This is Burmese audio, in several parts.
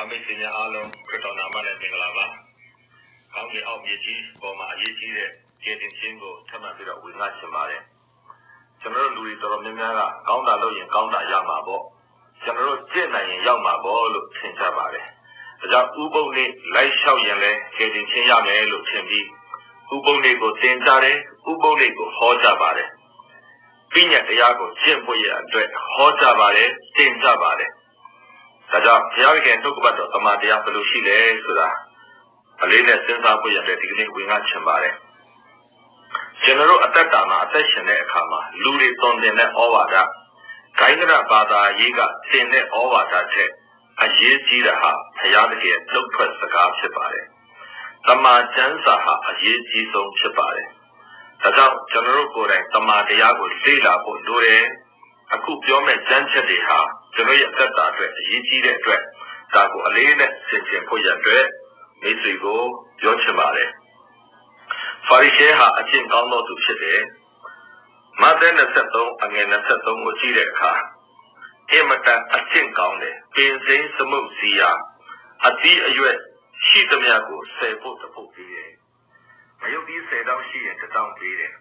ပါမိတ်ဆွေများအားလုံးခရစ်တော်နာမနဲ့မင်္ဂလာပါ။ကောင်းကင်အောက်မြေကြီးပေါ်မှာအရေးကြီးတဲ့ကျေတင်ခြင်းကိုထပ်မံပြီးတော့ဝေငှချင်ပါတယ်။ကျွန်တော်တို့လူတွေတော်တော်များများကကောင်းတာလုပ်ရင်ကောင်းတာရမှာပေါ့။ကျွန်တော်တို့ကြင့်နိုင်ရင်ရောက်မှာပေါ့လို့ထင်ကြပါတယ်။ဒါကြောင့်ဥပုံလေးလိုက်လျှောက်ရင်လည်းကျေတင်ခြင်းရမယ်လို့ထင်ပြီးဥပုံလေးကိုသင်ကြားတယ်ဥပုံလေးကိုဟောကြပါတယ်။ပြညတ်တရားကိုကျင့်ဖို့ရအတွက်ဟောကြပါတယ်သင်ကြပါတယ်။ ဒါကြောင့်ဘုရားခင်နှုတ်ကပတ်တော်တမန်တရားဘယ်လိုရှိလဲဆိုတာအလေးနဲ့စဉ်းစားဖို့ရတယ်ဒီကနေ့ဝင်ငါချင်ပါတယ်။ကျွန်တော်တို့အသက်တာမှာအသက်ရှင်တဲ့အခါမှာလူတွေသွန်သင်တဲ့ဩဝါဒဂိုင်းကရဘာသာရေးကသင်တဲ့ဩဝါဒတဲ့အာရေးကြီးတာဟာဘုရားသခင်နှုတ်ထွက်စကားဖြစ်ပါတယ်။တမန်ကျမ်းစာဟာအရေးကြီးဆုံးဖြစ်ပါတယ်။ဒါကြောင့်ကျွန်တော်တို့ကိုယ်တိုင်တမန်တရားကိုလေ့လာဖို့လိုတယ်။အခုပြောမယ့်ကျမ်းချက်တွေဟာ ကျွန်တော်ရဲ့အသက်တာအတွက်အရေးကြီးတဲ့အတွက်ဒါကိုအလေးနဲ့ဆင်ခြင်ဖို့ရတဲ့မိတ်ဆွေကိုပြောချင်ပါတယ်။ဖာရိရှဲဟာအကျင့်ကောင်းသောသူဖြစ်တယ်။မဿဲ23အငယ်23ကိုကြည့်တဲ့အခါအင်မတန်အကျင့်ကောင်းတယ်။ပင်စိမ်းသမုတ်စီယာအတိအရွက်ရှိသမျှကိုဆယ်ဖို့တဖို့ပေးတယ်။မယုတ်ဒီဆယ်တောင်းရှိရင်တစ်တောင်းပေးတယ်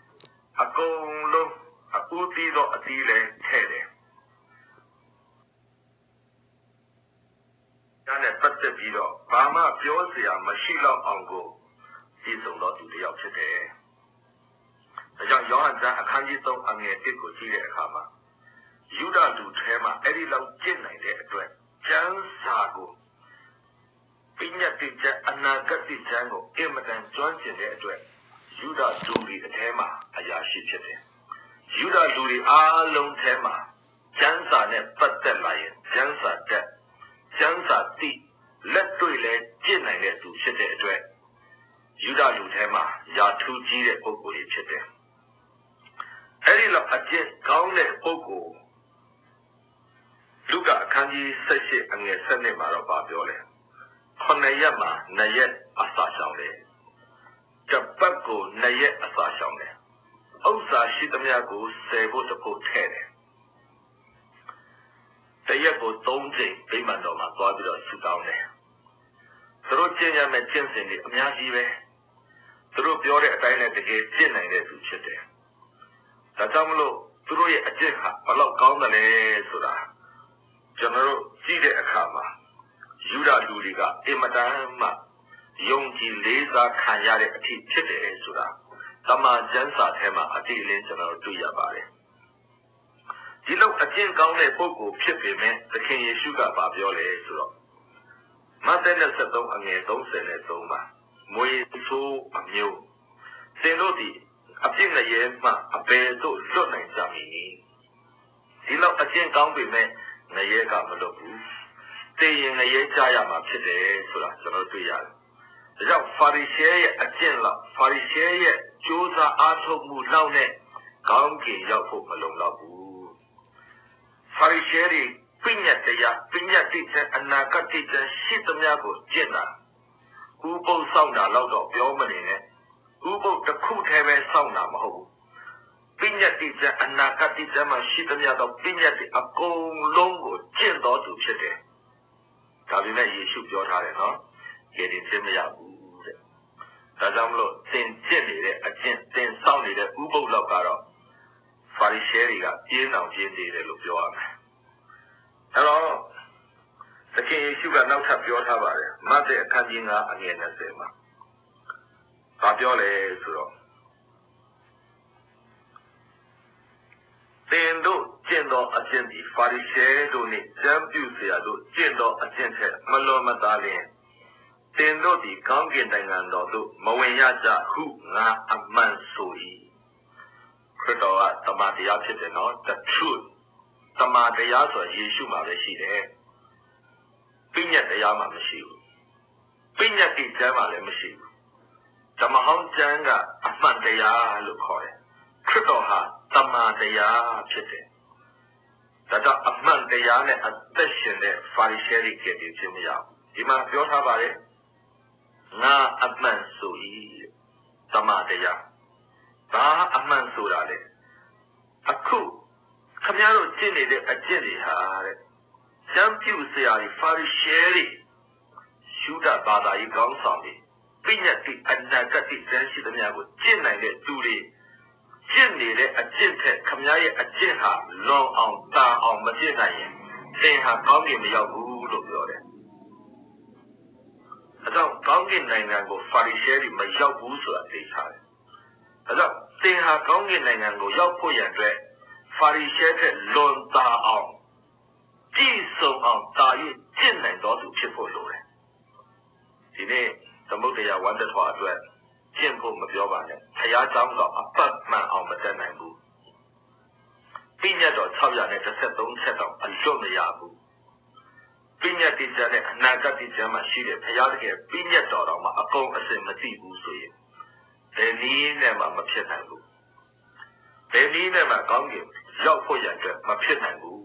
။အကုန်လုံးအပူသီးသောအသီးလည်းထည့်တယ် ဒါနဲ့ပတ်သက်ပြီးတော့ဘာမှပြောစရာမရှိတော့အောင်ကိုစီစဉ်တော်သူတယောက်ဖြစ်တယ်။ဒါကြောင့်ယောဟန်ကျမ်းအခန်းကြီး3အငယ်1ကိုကြည့်တဲ့အခါမှာယူဒလူထဲမှာအဲ့ဒီလောက်ကျင့်နိုင်တဲ့အတွက်ကျမ်းစာကိုပိညတ်တိကျအနာဂတ်တိကျမ်းကိုအင်မတန်ကျွမ်းကျင်တဲ့အတွက်ယူဒလူတွေအထဲမှာအရာရှိဖြစ်တယ်။ယူဒလူတွေအားလုံးထဲမှာကျမ်းစာနဲ့ပတ်သက်လာရင်ကျမ်းစာတက် ကျမ်းစာတိလက်တွေ့လဲကြည့်နိုင်တဲ့သူဖြစ်တဲ့အတွက်ယူဒလူထဲမှာယာထူးကြီးတဲ့ပုဂ္ဂိုလ်ကြီးဖြစ်တယ်။အဲဒီလောက်အကျင့်ကောင်းတဲ့ပုဂ္ဂိုလ်လူကအခန်းကြီး78အငယ်7မှာတော့ပြောလဲ။ခုနှစ်ရက်မှာနှစ်ရက်အစာရှောင်တယ်။တပတ်ကိုနှစ်ရက်အစာရှောင်တယ်။ဥစ္စာရှိသမျှကိုဆယ်ဖို့တဖို့ထဲ့တယ် တရက်ကို၃ချိန်ဗိမာန်တော်မှာသွားပြီးတော့ဆူတောင်းတယ်။သူတို့ကျင့်ရမယ့်ကျင့်စဉ်တွေအများကြီးပဲ။သူတို့ပြောတဲ့အတိုင်းနဲ့တကယ်ကျင့်နိုင်တဲ့သူဖြစ်တယ်။ဒါကြောင့်မလို့သူတို့ရဲ့အကျင့်ဟာဘလောက်ကောင်းတယ်လဲဆိုတာကျွန်တော်တို့ကြည့်တဲ့အခါမှာယူဒလူတွေကအင်မတန်မှယုံကြည်လေးစားခံရတဲ့အဖြစ်ဖြစ်တယ်ဆိုတာတမန်ကျမ်းစာထဲမှာအတိအလင်းကျွန်တော်တို့တွေ့ရပါတယ်။ ဒီလောက်အကျင့်ကောင်းတဲ့ပုဂ္ဂိုလ်ဖြစ်ပေမဲ့သခင်ယေရှုကဗာပြောလေဆိုတော့မဿဲ73အငယ်33မှာမွေဆိုးအမျိုးသင်တို့ဒီအပြစ်ငရဲမှအပေတို့လွတ်နိုင်ကြမည်ဒီလောက်အကျင့်ကောင်းပေမဲ့ငရဲကမလွတ်ဘူးတေရင်ငရဲကြရမှာဖြစ်တယ်ဆိုတာကျွန်တော်တွေ့ရတယ်ဒါကြောင့်ဖာရိရှဲရဲ့အကျင့်လောက်ဖာရိရှဲရဲ့ကြိုးစားအားထုတ်မှုလောက်နဲ့ကောင်းကင်ရောက်ဖို့မလုံလောက်ဘူး ဖာရိရှဲတွေပြညတ်တရားပြညတ်တိတဲ့အနာဂတ်တိတဲ့ရှိသမျှကိုကျင့်တာဥပုပ်ဆောင်တာတော့တော့ပြောမနေနဲ့ဥပုပ်တစ်ခုတည်းပဲဆောင်တာမဟုတ်ဘူးပြညတ်တိတဲ့အနာဂတ်တိတဲ့မှာရှိသမျှတော့ပြညတ်တိအကုန်လုံးကိုကျင့်တော်သူဖြစ်တယ်ဒါပေမဲ့ယေရှုပြောထားတယ်နော်ကျေတင်ခြင်းမရဘူးတဲ့ဒါကြောင့်မလို့သင်ကျင့်နေတဲ့အကျင့်သင်ဆောင်နေတဲ့ဥပုပ်လောက်ကတော့ တွေ share တွေက ပြင်းတောင်ပြင်းသေးတယ်လို့ပြောရမယ်။အဲတော့သခင်ယေရှုကနောက်ထပ်ပြောထားပါတယ်။မဿဲအခန်းကြီး9အငယ်20မှာ။ဘာပြောလဲဆိုတော့သင်တို့ကျင့်သောအကျင့်သည်ဖာရိရှဲတို့နှင့်ကျမ်းပြုစရာတို့ကျင့်သောအကျင့်ထက်မလွန်မသာလျှင်သင်တို့သည်ကောင်းကင်နိုင်ငံတော်သို့မဝင်ရကြဟုငါအမှန်ဆို၏ ခရစ်တော်ကတမန်တရားဖြစ်တယ်နော် the truth တမန်တရားဆိုယေရှုမှာပဲရှိတယ်ပြည့်ညတ်တရားမှာမရှိဘူးပြည့်ညတ်တိကျမ်းမှာလည်းမရှိဘူးဓမ္မဟောင်းကျမ်းကအမှန်တရားလို့ခေါ်တယ်ခရစ်တော်ဟာတမန်တရားဖြစ်တယ်ဒါကြောင့်အမှန်တရားနဲ့အသက်ရှင်တဲ့ဖာရိရှဲတွေကတည်းကမရဘူးဒီမှာပြောထားပါတယ်ငါအမှန်ဆို၏တမန်တရား ဘာအမှန်ဆိုတာလဲအခုခမည်းတော်ကျင့်နေတဲ့အကျင့်တွေဟာတဲ့စကျမ်းပြုဆရာတွေဖာရိရှဲတွေရှုဒဘာသာရေးကောင်းဆောင်တွေပိညတ်တိအနာဂတ်တိဇန်ရှိသမျှကိုကျင့်နိုင်တဲ့သူတွေကျင့်နေတဲ့အကျင့်ထက်ခမည်းရဲ့အကျင့်ဟာလွန်အောင်တာအောင်မကျင့်နိုင်ရင်သင်ဟာကောင်းကင်မရောက်ဘူးလို့ပြောတယ်။အဲကြောင့်ကောင်းကင်နိုင်ငံကိုဖာရိရှဲတွေမရောက်ဘူးဆိုတာသိထားတယ်။ ဒါကြောင့်သင်ဟာကောင်းကင်နိုင်ငံကိုရောက်ဖို့ရန်အတွက်ဖာရီရှဲထက်လွန်သာအောင်ကြည်ဆုံအောင်တာ၍ကျင့်နိုင်တော်သူဖြစ်ဖို့လိုတယ်။ဒီနေ့သမုဒ္ဒရာဝန္တထွာအတွက်ကျင့်ဖို့မပြောပါနဲ့။ဘုရားကျောင်းတော့အပတ်မှန်အောင်မတတ်နိုင်ဘူး။ပြည့်ညတ်တော်633ချက်တော့အလွတ်မရဘူး။ပြည့်ညတ်တိကျတဲ့အနာဂတ်တိကျမှရှိတဲ့ဘုရားတကယ်ပြည့်ညတ်တော်တော့မှအကုန်အစင်မသိဘူးဆိုရင် ဘယ်နည်းနဲ့မှမဖြစ်နိုင်ဘူး။ဘယ်နည်းနဲ့မှကောင်းကင်ရောက်ဖို့ရတဲ့မဖြစ်နိုင်ဘူး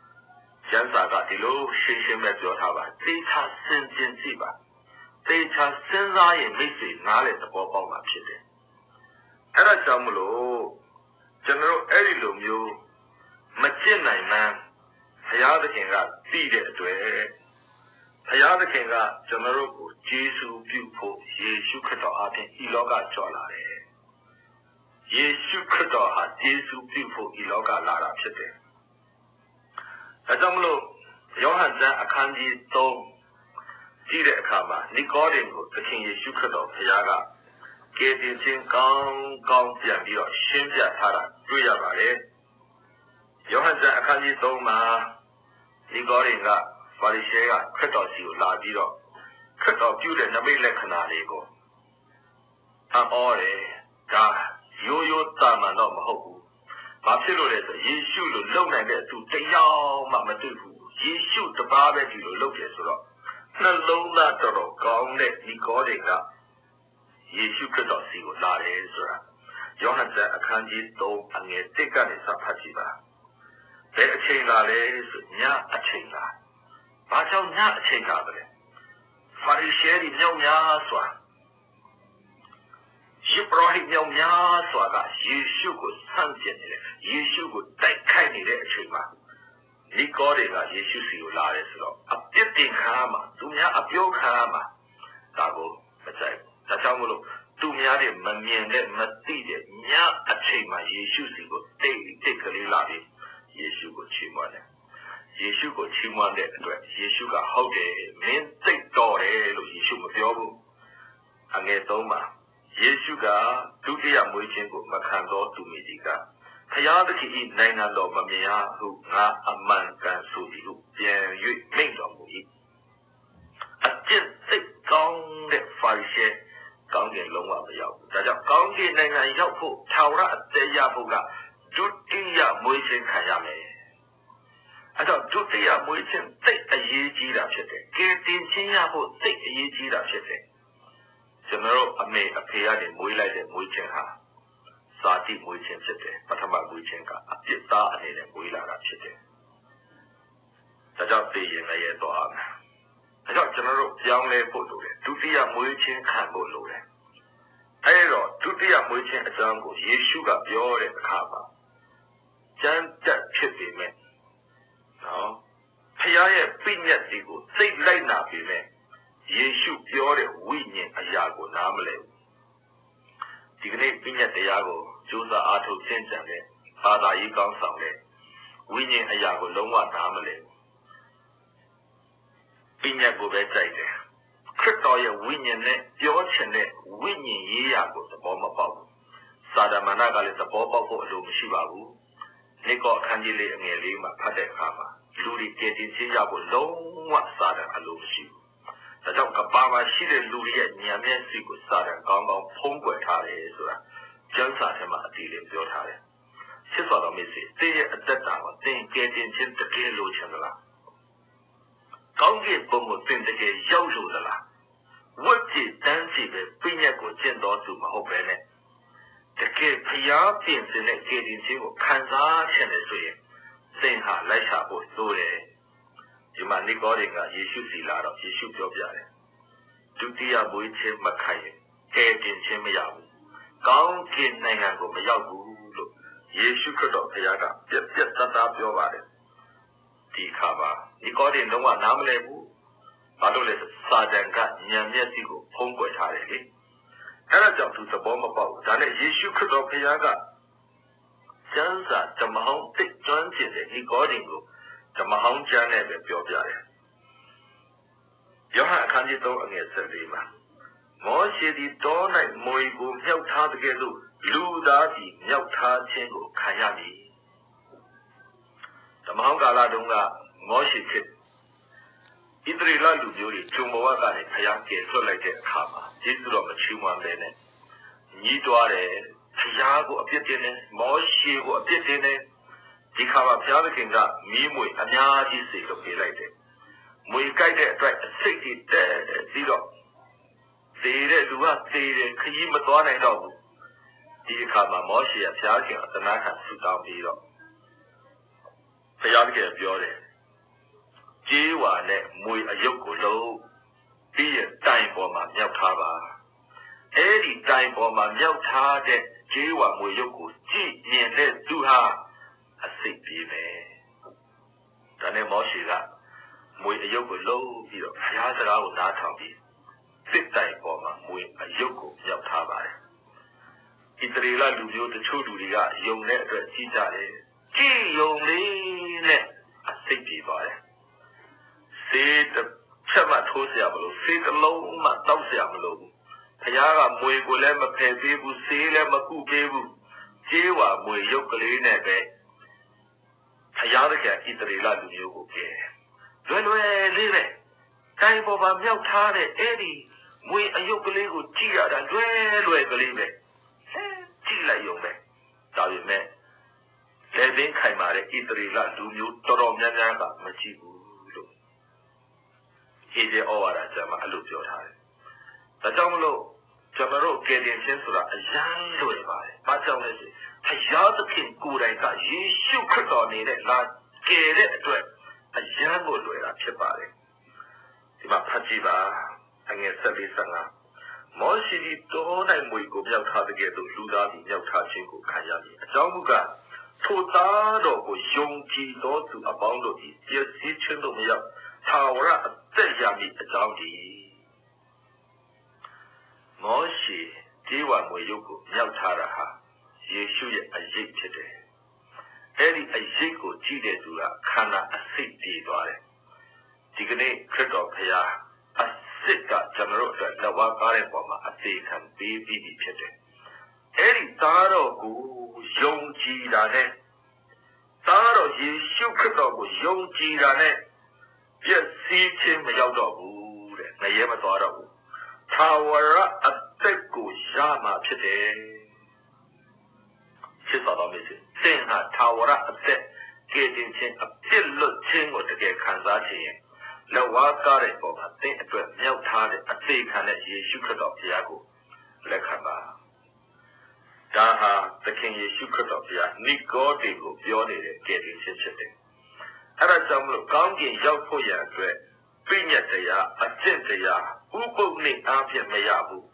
။ကျမ်းစာကဒီလိုရှင်းရှင်းပဲပြောထားပါသိချစင်ကျင်ကြည့်ပါ။သေချာစဉ်းစားရင်မိတ်ဆွေနားလေသဘောပေါက်မှာဖြစ်တယ်။အဲ့ဒါကြောင့်မလို့ကျွန်တော်တို့အဲ့ဒီလိုမျိုးမကျင့်နိုင်မှန်းဘုရားသခင်ကသိတဲ့အတွက် ဘုရားသခင်ကကျွန်တော်တို့ကိုယေရှုပြုဖို့ယေရှုခရစ်တော်အပြင်ဤလောကကြွလာတယ်။ယေရှုခရစ်တော်ဟာယေရှုပြုဖို့ဤလောကလာတာဖြစ်တယ်။ဒါကြောင့်မလို့ယောဟန်ကျမ်းအခန်းကြီး3ကြည့်တဲ့အခါမှာနီကောဒင်ကိုသခင်ယေရှုခရစ်တော်ဘုရားကကယ်တင်ခြင်းကောင်းကောင်းပြန်ပြီးတော့ရှင်းပြထားတာတွေ့ရပါတယ်။ယောဟန်ကျမ်းအခန်းကြီး3မှာနီကောဒင်က ပါရီရှဲကခရစ်တော်စီကိုလာပြီးတော့ခရစ်တော်ပြုတဲ့နမိတ်လက္ခဏာလေးကိုအော်တယ်ဒါရိုးရိုးတာမန်တော့မဟုတ်ဘူး။ဘာဖြစ်လို့လဲဆိုယေရှုလိုလုံနိုင်တဲ့သူတရားမှမတွေ့ဘူး။ယေရှုတပါးပဲဒီလိုလုပ်တယ်ဆိုတော့နှလုံးသားတော်တော်ကောင်းတဲ့ဒီကောတွေကယေရှုခရစ်တော်စီကိုလာတယ်ဆိုတာယောဟန်ကျမ်းအခန်းကြီး3အငယ်1ကနေစဖတ်ကြည့်ပါဘယ်အချိန်လာလဲဆိုညအချိန်လာ ဘာကြောင့်ညအချိန်လာလဲဖာရိရှဲတွေမြောက်များစွာယေဘရဟိမြောက်များစွာကယေရှုကိုဆန့်ကျင်နေတယ်ယေရှုကိုတိုက်ခိုက်နေတဲ့အချိန်မှာဒီကောတွေကယေရှုစီကိုလာတယ်ဆိုတော့အပြစ်တင်ခံရမှာသူများအပြောခံရမှာဒါကိုမကြိုက်ဒါကြောင့်မလို့သူများတွေမမြင်တဲ့မသိတဲ့ညအချိန်မှာယေရှုစီကိုတိတ်တိတ်ကလေးလာပြီးယေရှုကိုချီးမွမ်းတယ် ယေရှုကိုချီးမွမ်းတဲ့အတွက်ယေရှုကဟုတ်တယ်မင်းသိတော်တယ်လို့ယေရှုမပြောဘူးအငယ်သုံးပါယေရှုကဒုတိယမွေးခြင်းကိုမခံသောသူမိကြီးကဖျားသခင်၏နိုင်ငံတော်မမြင်ရဟုငါအမှန်ကန်ဆိုသည်ဟုပြန်၍မိန့်တော်မူ၏အကျင့်စိတ်ကောင်းတဲ့ဖာရိရှဲကောင်းကင်လုံးဝမရောက်ဘူးဒါကြောင့်ကောင်းကင်နိုင်ငံရောက်ဖို့ထာဝရအသေးရဖို့ကဒုတိယမွေးခြင်းခံရမယ် အဲ့တော့ဒုတိယမွေးခြင်းသိအရေးကြီးတာဖြစ်တယ်ကယ်တင်ခြင်းရဖို့သိအရေးကြီးတာဖြစ်တယ်ကျွန်တော်တို့အမေအဖေကနေမွေးလိုက်တဲ့မွေးခြင်းဟာဇာတိမွေးခြင်းဖြစ်တယ်ပထမမွေးခြင်းကအပြစ်သားအနေနဲ့မွေးလာတာဖြစ်တယ်ဒါကြောင့်သိရင်လည်းတော့မယ်ဒါကြောင့်ကျွန်တော်တို့ပြောင်းလဲဖို့လိုတယ်ဒုတိယမွေးခြင်းခံဖို့လိုတယ်အဲတော့ဒုတိယမွေးခြင်းအကြောင်းကိုယေရှုကပြောတဲ့အခါမှာကျမ်းတက်ဖြစ်ပေမဲ့ နော်ဖခင်ရဲ့ပြည့်ညတ်ဒီကိုစိတ်လိုက်နာပေမဲ့ယေရှုပြောတဲ့ဝိညာဉ်အရာကိုနားမလဲဘူးဒီကနေ့ပြည့်ညတ်တရားကိုကြိုးစားအားထုတ်သင်ကြတဲ့ဘာသာရေးကောင်းဆောင်တဲ့ဝိညာဉ်အရာကိုလုံးဝနားမလဲပညာကိုပဲကြိုက်တယ်ခရစ်တော်ရဲ့ဝိညာဉ်နဲ့ပြောချင်တဲ့ဝိညာဉ်ရေးရာကိုသဘောမပေါက်ဘူးစာဒမဏကလည်းသဘောပေါက်ဖို့အလိုမရှိပါဘူး နေကောအခန်းကြီးလေးအငယ်လေးမှာဖတ်တဲ့အခါမှာလူတွေတည်တည်ချင်းရဖို့လုံးဝစာဒအလိုမရှိဘူးဒါကြောင့်ကဘာမှာရှိတဲ့လူတွေရဲ့ဉာဏ်မျက်စိကိုစာဒကောင်းကောင်းဖုံးကွယ်ထားတယ်ဆိုတာကျမ်းစာထဲမှာအတိအလင်းပြောထားတယ်။စစ်တော်မေစီတင်းရဲ့အသက်တာကိုတင်းကဲတင်ခြင်းတကယ်လို့ချင်သလား။ကောင်းကင်ဘုံကိုတင်းတကယ်ရောက်လို့သလား။ဝတ်ကြည်တန်းစီပဲပြည့်ညက်ကိုကျင့်တော်သူမဟုတ်ပဲနဲ့ တကယ်ဖျားပြင်စင်တဲ့ကဲတင်ခြင်းကိုခံစားချင်တယ်ဆိုရင်သင်ဟာလိုက်ချဖို့လိုတယ်။ဒီမှာနိကောဒေကယေရှုစီလာတော့ယေရှုပြောပြတယ်။ဒုတိယဘွေးခြင်းမခံရင်ကဲတင်ခြင်းမရဘူးကောင်းကင်နိုင်ငံကိုမရောက်ဘူးလို့ယေရှုခရစ်တော်ဘုရားကပြက်ပြက်တတ်တာပြောပါတယ်။ဒဒီခါပါဒီကောတင်လုံးဝနားမလဲဘူးဘာလို့လဲစာတန်ကညံမျက်စိကိုဖုံးကွယ်ထားတယ်လေ အဲ့ဒါကြောင့်သူသဘောမပေါက်ဒါနဲ့ယေရှုခရစ်တော်ဖခင်ကကျမ်းစာဓမ္မဟောင်းတိတ်ကျွမ်းကျင်တဲ့ဒီကောတင်ကိုဓမ္မဟောင်းကျမ်းနဲ့ပဲပြောပြတယ်ယောဟန်အခန်းကြီး3အငယ်14မှာမောရှေသည်တော၌မွေကိုမြောက်ထားတဲ့ကဲ့သို့လူသားသည်မြောက်ထားခြင်းကိုခံရမည်ဓမ္မဟောင်းကာလတုန်းကမောရှေခေတ်ဣသရေလလူမျိုးတွေဂျုံဘဝကနေဖျားကယ်ထွက်လိုက်တဲ့အခါမှာ ယေရှုတော်မချူမှန်ပဲနဲ့ညီးတွားတယ်ဖျားကိုအပြစ်တင်တယ်မောရှေကိုအပြစ်တင်တယ်ဒီခါမှာဘုရားသခင်ကမီးမွေအများကြီးစေလို့ပေးလိုက်တယ်မွေကြိုက်တဲ့အတွက်အစိတ်ကြီးတက်ပြီးတော့သေးတဲ့လူကသေးတယ်ခကြီးမသွားနိုင်တော့ဘူးဒီအခါမှာမောရှေကဘုရားခင်အသနာခံဆူတောင်းပြီးတော့ဘုရားသခင်ပြောတယ်ကြေးဝါနဲ့မွေအယုတ်ကိုလုံး ပြီးရင်တိုင်ပေါ်မှာမြောက်ထားပါအဲ့ဒီတိုင်ပေါ်မှာမြောက်ထားတဲ့ကြေးဝါမွေရုပ်ကိုကြည့်မြင်တဲ့သူဟာအစိတ်ပြေးမယ်ဒါနဲ့မောရှေကမွေအယုတ်ကိုလုံးပြီးတော့ဘုရားစကားကိုနားထောင်ပြီးစစ်တိုင်ပေါ်မှာမွေအယုတ်ကိုမြောက်ထားပါတယ်ဣသရေလလူမျိုးတချို့လူတွေကယုံတဲ့အတွက်ကြီးကြတယ်ကြည်ယုံလေးနဲ့အစိတ်ပြေးသွားတယ်စေးတစ် ချက်မှထိုးเสียမလို့စေးတစ်လုံးမှတောက်เสียမလို့ဘုရားကမွေကိုလည်းမဖယ်ပေးဘူးစေးလည်းမကုပေးဘူးကြေးဝါမွေရုပ်ကလေးနဲ့ပဲဘုရားတကယ်ဣသရေလလူမျိုးကိုကဲလွယ်လွယ်လေးပဲတိုင်းပေါ်မှာမြောက်ထားတဲ့အဲ့ဒီမွေအယုတ်ကလေးကိုကြည့်ရတာလွယ်လွယ်ကလေးပဲကြည့်လိုက်ရုံပဲဒါပေမဲ့လေပင်ခိုင်မာတဲ့ဣသရေလလူမျိုးတော်တော်များများကမကြည့်ဘူး း ဟေဒီဩဝါဒကျမ်းမှာအဲ့လိုပြောထားတယ်။ဒါကြောင့်မလို့ကျွန်တော်တို့ကယ်တင်ခြင်းဆိုတာအရန်လွယ်ပါတယ်။ဘာကြောင့်လဲဆိုဖယားသခင်ကိုယ်တိုင်ကယေရှုခရစ်တော်နေတဲ့လာကယ်တဲ့အတွက်အရန်ကိုလွယ်တာဖြစ်ပါတယ်။ဒီမှာဖတ်ကြည့်ပါအငယ်ဆက်လေးဆက်ငါမောရှိဒီတော၌မွေကိုမြောက်ထားတဲ့ကဲ့သို့လူသားသည်မြောက်ထားခြင်းကိုခံရမည်။အကြောင်းမူကားထိုသားတော်ကိုယုံကြည်သောသူအပေါင်းတို့သည်ပြည့်စည်ခြင်းတို့မရောက် ထာဝရအသက်ရမည်အကြောင်းဒီမောရှိဒီဝါမွေရုပ်ကိုမြောက်ထားတာဟာယေရှုရဲ့အရေးဖြစ်တယ်။အဲ့ဒီအရေးကိုကြည့်တဲ့သူကခန္ဓာအစိတ်တည်သွားတယ်။ဒီကနေ့ခရစ်တော်ဖခင်အစစ်ကကျွန်တော်တို့အတွက်လက်ဝါးကားတဲ့ပုံမှာအသေးခံပေးပြီးပြီဖြစ်တယ်။အဲ့ဒီသားတော်ကိုယုံကြည်တာနဲ့သားတော်ယေရှုခရစ်တော်ကိုယုံကြည်တာနဲ့ ပြည့်စည်ခြင်းမရောက်တော့ဘူးတဲ့ငရဲမသွားတော့ဘူးသာဝရအသက်ကိုရမှာဖြစ်တယ်ဖြစ်တော်မူစေသင်ဟာသာဝရအသက်ကယ်တင်ခြင်းအပြစ်လွတ်ခြင်းကိုတကယ်ခံစားခြင်းရဲ့လက်ဝါးကားတဲ့ပုံမှာသင်အတွက်မြောက်ထားတဲ့အသေးခံတဲ့ယေရှုခရစ်တော်ဘုရားကိုလက်ခံပါဒါဟာသခင်ယေရှုခရစ်တော်ဘုရားနိကောဒေကိုပြောနေတဲ့ကယ်တင်ခြင်းဖြစ်တယ် အဲ့ဒါကြောင့်မလို့ကောင်းကင်ရောက်ဖို့ရန်အတွက်ပြည့်ညတ်တရားအကျင့်တရားဥပုပ်နဲ့အားဖြင့်မရဘူး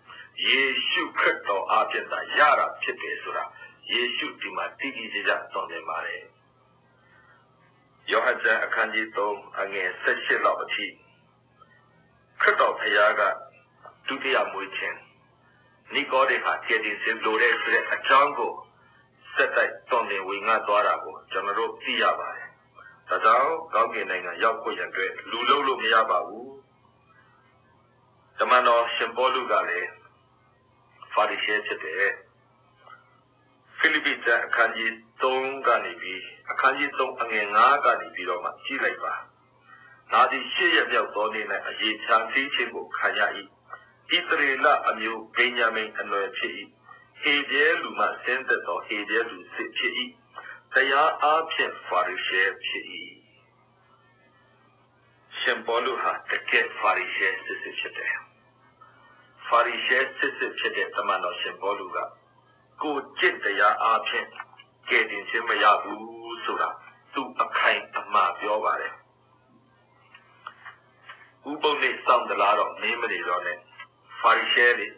ယေရှုခရစ်တော်အားဖြင့်သာရတာဖြစ်တယ်ဆိုတာယေရှုဒီမှာတည်တည်ကြကြသွန်သင်ပါတယ်ယောဟန်ကျမ်းအခန်းကြီး3အငယ်16လောက်အထိခရစ်တော်ဖခင်ကဒုတိယမွေးခြင်းနိကောဒေဟာကျေတင်စင်လိုတဲ့ဆိုတဲ့အကြောင်းကိုစက်တိုက်သွန်သင်ဝေငှသွားတာကိုကျွန်တော်တို့သိရပါတယ် ဒါကြောင့်ကောင်းကင်နိုင်ငံရောက်ဖို့ရန်အတွက်လူလုံးလို့မရပါဘူးတမန်တော်ရှင်ပေါလုကလည်းဖာရိရှဲဖြစ်တယ်ဖိလိပ္ပိကျမ်းအခန်းကြီး3ကနေပြီးအခန်းကြီး3အငယ်9ကနေပြီးတော့မှကြည့်လိုက်ပါ။နာဒီရှေ့ရမြောက်သောနေ့၌အရေးချမ်းသိခြင်းကိုခံရ၏။ဣသရေလအမျိုးဗိညာမိန်အနွယ်ဖြစ်၏။ဟေဘဲလူမှဆင်းသက်သောဟေဘဲလူစစ်ဖြစ်၏ တရားအားဖြင့်ဖာရိရှဲဖြစ်၏ရှင်ဘောလူဟာတကယ်ဖာရိရှဲစစ်စစ်ဖြစ်တယ်ဖာရိရှဲစစ်စစ်ဖြစ်တဲ့သမန်တော်ရှင်ဘောလူကကိုจิตတရားအားဖြင့်ကယ်တင်ခြင်းမရဘူးဆိုတာသူအခိုင်အမာပြောပါတယ်ဥပုံနဲ့စောင့်တလားတော့မင်းမနေတော့နဲ့ဖာရိရှဲလေ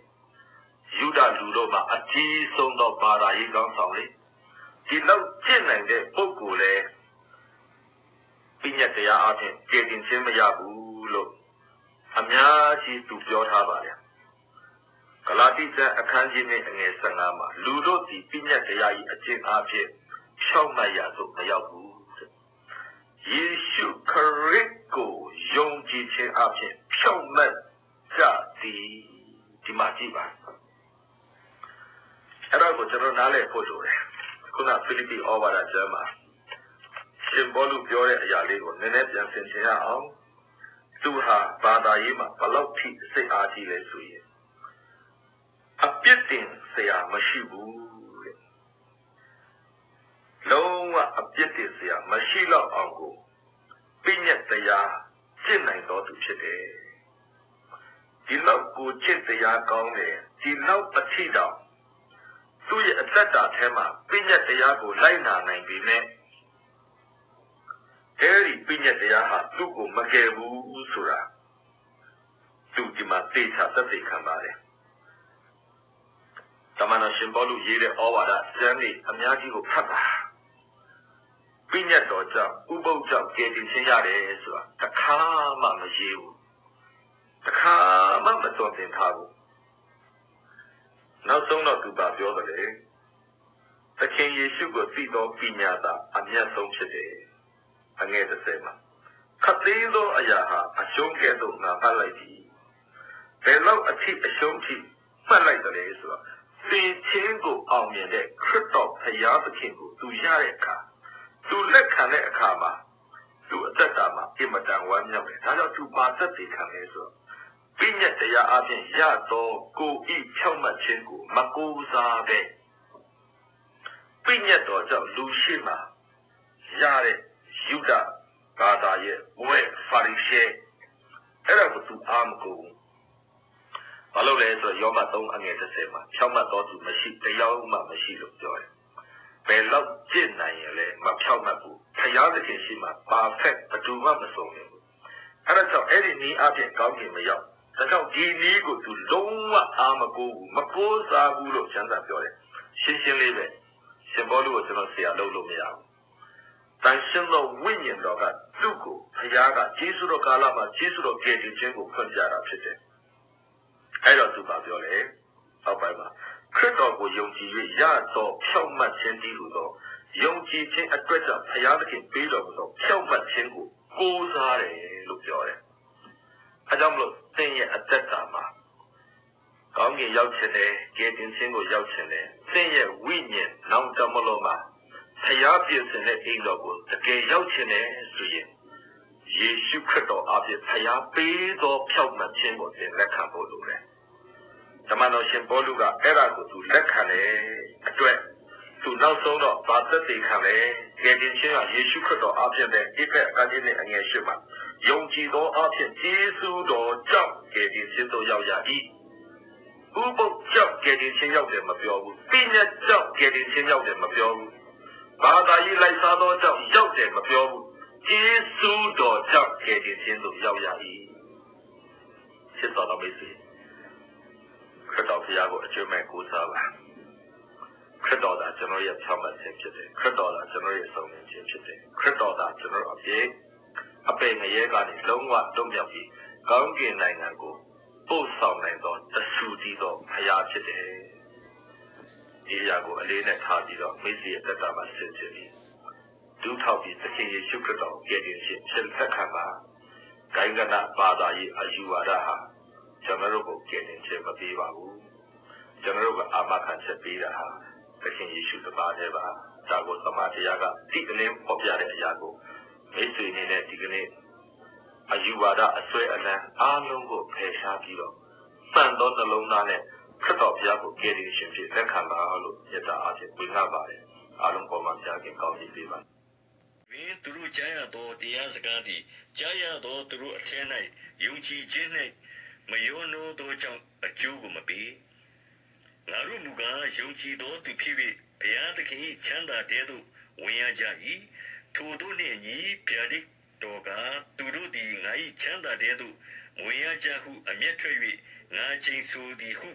ယူဒလူတို့မှာအကြီးဆုံးသောဘာသာရေးကောင်းဆောင်လေ ဒီလောက်ကျင့်နိုင်တဲ့ပုဂ္ဂိုလ်လဲပြည့်ညက်တရားအပြင်ကျေတင်ခြင်းမရဘူးလို့အများကြီးသူပြောထားပါတယ်ဂလာတိကျမ်းအခန်းကြီးနဲ့အငယ်15မှာလူတို့ဒီပြည့်ညက်တရားကြီးအကျင့်အပြင်ဖြောင့်မတ်ရသို့မရောက်ဘူးယေရှုခရစ်ကိုယုံကြည်ခြင်းအပြင်ဖြောင့်မတ်ကြသည်ဒီမှာကြည့်ပါအဲ့တော့ကိုကျွန်တော်နားလည်ဖို့လိုတယ် ခုနဖိလိပ္ပိဩဝါဒကျမ်းမှာရှင်ဘောလူပြောတဲ့အရာလေးကိုနည်းနည်းပြန်ဆင်ခြင်ရအောင်သူဟာဘာသာရေးမှာဘလောက်ထိစိတ်အားကြီးလဲဆိုရင်အပြစ်တင်ဆရာမရှိဘူးတဲ့လုံးဝအပြစ်တင်ဆရာမရှိတော့အောင်ကိုပြည့်ညက်တရားကျင့်နိုင်တော်သူဖြစ်တယ်ဒီလောက်ကိုကျင့်တရားကောင်းတယ်ဒီလောက်အထိတော့ သူ့ရဲ့အသက်တာထဲမှာပြည့်ညက်တရားကိုလိုက်နာနိုင်ပြီနဲ့အဲဒီပြည့်ညက်တရားဟာသူ့ကိုမကယ်ဘူးဆိုတာသူဒီမှာသိချသက်သေခံပါတယ်တမန်တော်ရှင်ပေါလုရေးတဲ့ဩဝါဒကျမ်းလေးအများကြီးကိုဖတ်ပါပြည့်ညက်တော်ကြောင့်ဥပုပ်ကြောင့်ကယ်တင်ခြင်းရတယ်ဆိုတာတခါမှမရေးဘူးတခါမှမတော်တင်ထားဘူး နောက်ဆုံးတော့သူပါပြောတယ်လေသခင်ယေရှုကိုသိသောပညာသာအမျက်ဆုံးဖြစ်တယ်အငယ်30မှာခတ်သေးသောအရာဟာအရှုံးကဲ့သို့ငါဖတ်လိုက်သည်ဘယ်လောက်အထိအရှုံးထိမှတ်လိုက်တယ်ဆိုတော့သင်ချင်းကိုအောင်မြင်တဲ့ခရစ်တော်ဖရာသခင်ကိုသူရတဲ့အခါသူလက်ခံတဲ့အခါမှာသူအသက်တာမှာအင်မတန်ဝမ်းမြောက်တယ်ဒါကြောင့်သူပါသက်သေခံလဲဆိုတော့ ပြည့်ညက်တရားအပြင်ရသောကိုဤဖြောက်မှတ်ခြင်းကိုမကူစားပဲပြည့်ညက်တော်ကြောင့်လူရှိမှရတဲ့ယူဒဘာသာရဲ့ဘဝဖာရိရှဲအဲ့ဒါကိုသူအားမကူဘာလို့လဲဆိုတော့ယောမ3အငယ်30မှာဖြောက်မှတ်တော်သူမရှိတရားမှမရှိလို့ပြောတယ်ဘယ်လောက်ကျင့်နိုင်ရင်လဲမဖြောက်မှတ်ဘူးဖယားသခင်ရှိမှ perfect ဘယ်သူမှမဆုံးဘူးအဲ့ဒါကြောင့်အဲ့ဒီနည်းအပြင်ကောင်းကင်မရောက် ဒါကြောင့်ဒီနည်းကိုသူလုံးဝအားမကိုးဘူးမကိုးစားဘူးလို့ကျမ်းစာပြောတယ်ရှင်းရှင်းလေးပဲရှင်ဘောလူကိုကျွန်တော်ဆရာလုပ်လို့မရဘူးတန်ရှင်းသောဝိညာဉ်တော်ကသူ့ကိုဘုရားကယေရှုတော်ကာလမှာယေရှုတော်ကယ်တင်ခြင်းကိုဖွင့်ပြတာဖြစ်တယ်အဲ့တော့သူကပြောလေအောက်ပိုင်းမှာခရစ်တော်ကိုယုံကြည်၍ရသောဖြောင့်မတ်ခြင်းတည်းဟူသောယုံကြည်ခြင်းအတွက်ကြောင့်ဘုရားသခင်ပေးတော်မူသောဖြောင့်မတ်ခြင်းကိုကိုးစားတယ်လို့ပြောတယ် အဲကြောင့်မလို့သင်ရဲ့အသက်တာမှာကောင်းကင်ရောက်ခြင်းနဲ့ကယ်တင်ခြင်းကိုရောက်ခြင်းနဲ့သင်ရဲ့ဝိညာဉ်နောက်တော်မလို့မှာဖျားပြည့်စင်တဲ့အိမ်တော်ကိုတကယ်ရောက်ခြင်းနဲ့ဆိုရင်ယေရှုခရစ်တော်အပြင်ဖျားပေးသောဖြောက်မှတ်ခြင်းကိုသင်လက်ခံဖို့လိုတယ်။ဓမ္မတော်ရှင်ပေါလုကအဲ့ဒါကိုသူလက်ခံတယ်အတွက်သူနောက်ဆုံးတော့ဗာသက်သေခံတယ်။ကယ်တင်ခြင်းကယေရှုခရစ်တော်အပြင်တဲ့အိဖက်အကင်းနဲ့အငယ်ရှိမှ ယုံကြည်သောအဖြစ်ယေရှုတော်ကြောင့်ကယ်တင်ခြင်းသို့ရောက်ရ၏။ဥပုပ်ကြောင့်ကယ်တင်ခြင်းရောက်တယ်မပြောဘူး။ပညာကြောင့်ကယ်တင်ခြင်းရောက်တယ်မပြောဘူး။ဘာသာရေးလိုက်စားသောကြောင့်ရောက်တယ်မပြောဘူး။ယေရှုတော်ကြောင့်ကယ်တင်ခြင်းသို့ရောက်ရ၏။စစ်တော်တော်မိတ်ဆွေခရစ်တော်ဘုရားကိုအကျွမ်းမဲ့ကိုးစားပါခရစ်တော်သာကျွန်တော်ရဲ့ဖြောင့်မတ်ခြင်းဖြစ်တယ်ခရစ်တော်သာကျွန်တော်ရဲ့ဆုံးမခြင်းဖြစ်တယ်ခရစ်တော်သာကျွန်တော်အပြည့် အပေငရဲကနေလုံးဝတုံ့ပြောက်ပြီးကောင်းကင်နိုင်ငံကိုပို့ဆောင်နိုင်သောတဆူတည်သောဘုရားဖြစ်တယ်ဒီအရာကိုအလေးနဲ့ထားပြီးတော့မိတ်ဆွေရဲ့တက်တာမှာဆင်ခြင်ပြီးဒုထောက်ပြီးသခင်ယေရှုခရစ်တော်ကယ်တင်ရှင်ဖြစ်သက်ခံပါဂိုင်းကနဘာသာရေးအယူဝါဒဟာကျွန်တော်တို့ကိုကယ်တင်ခြင်းမပေးပါဘူးကျွန်တော်တို့ကအာမခံချက်ပေးတာဟာသခင်ယေရှုတပါးတည်းပါဒါကိုသမာတရားကတိအလင်းပေါ်ပြတဲ့အရာကို မိတ်ဆွေအနေနဲ့ဒီကနေ့အယူဝါဒအစွဲအလန်းအားလုံးကိုဖယ်ရှားပြီးတော့စံသောနှလုံးသားနဲ့ခရစ်တော်ဘုရားကိုကယ်တင်ရှင်ဖြစ်လက်ခံပါလို့မြတ်တာအားဖြင့်ဝင်လာပါတယ်အားလုံးပေါ်မှာကြားခင်ကောင်းကြီးပေးပါဝင်းသူတို့ကြားရသောတရားစကားသည်ကြားရသောသူတို့အထက်၌ယုံကြည်ခြင်းနှင့်မယောနိုးသောကြောင့်အကျိုးကိုမပေးငါတို့မူကားယုံကြည်သောသူဖြစ်၍ဘုရားသခင်၏ချမ်းသာတဲ့သို့ဝင်ရကြ၏ ထိုတို့နှင့်ညီဗျာဒိတ်တော်ကသူတို့သည်ငါ၏ချမ်းသာတဲ့သို့ဝင်ရကြဟုအမျက်ထွက်၍ငါချိန်ဆိုသည်ဟု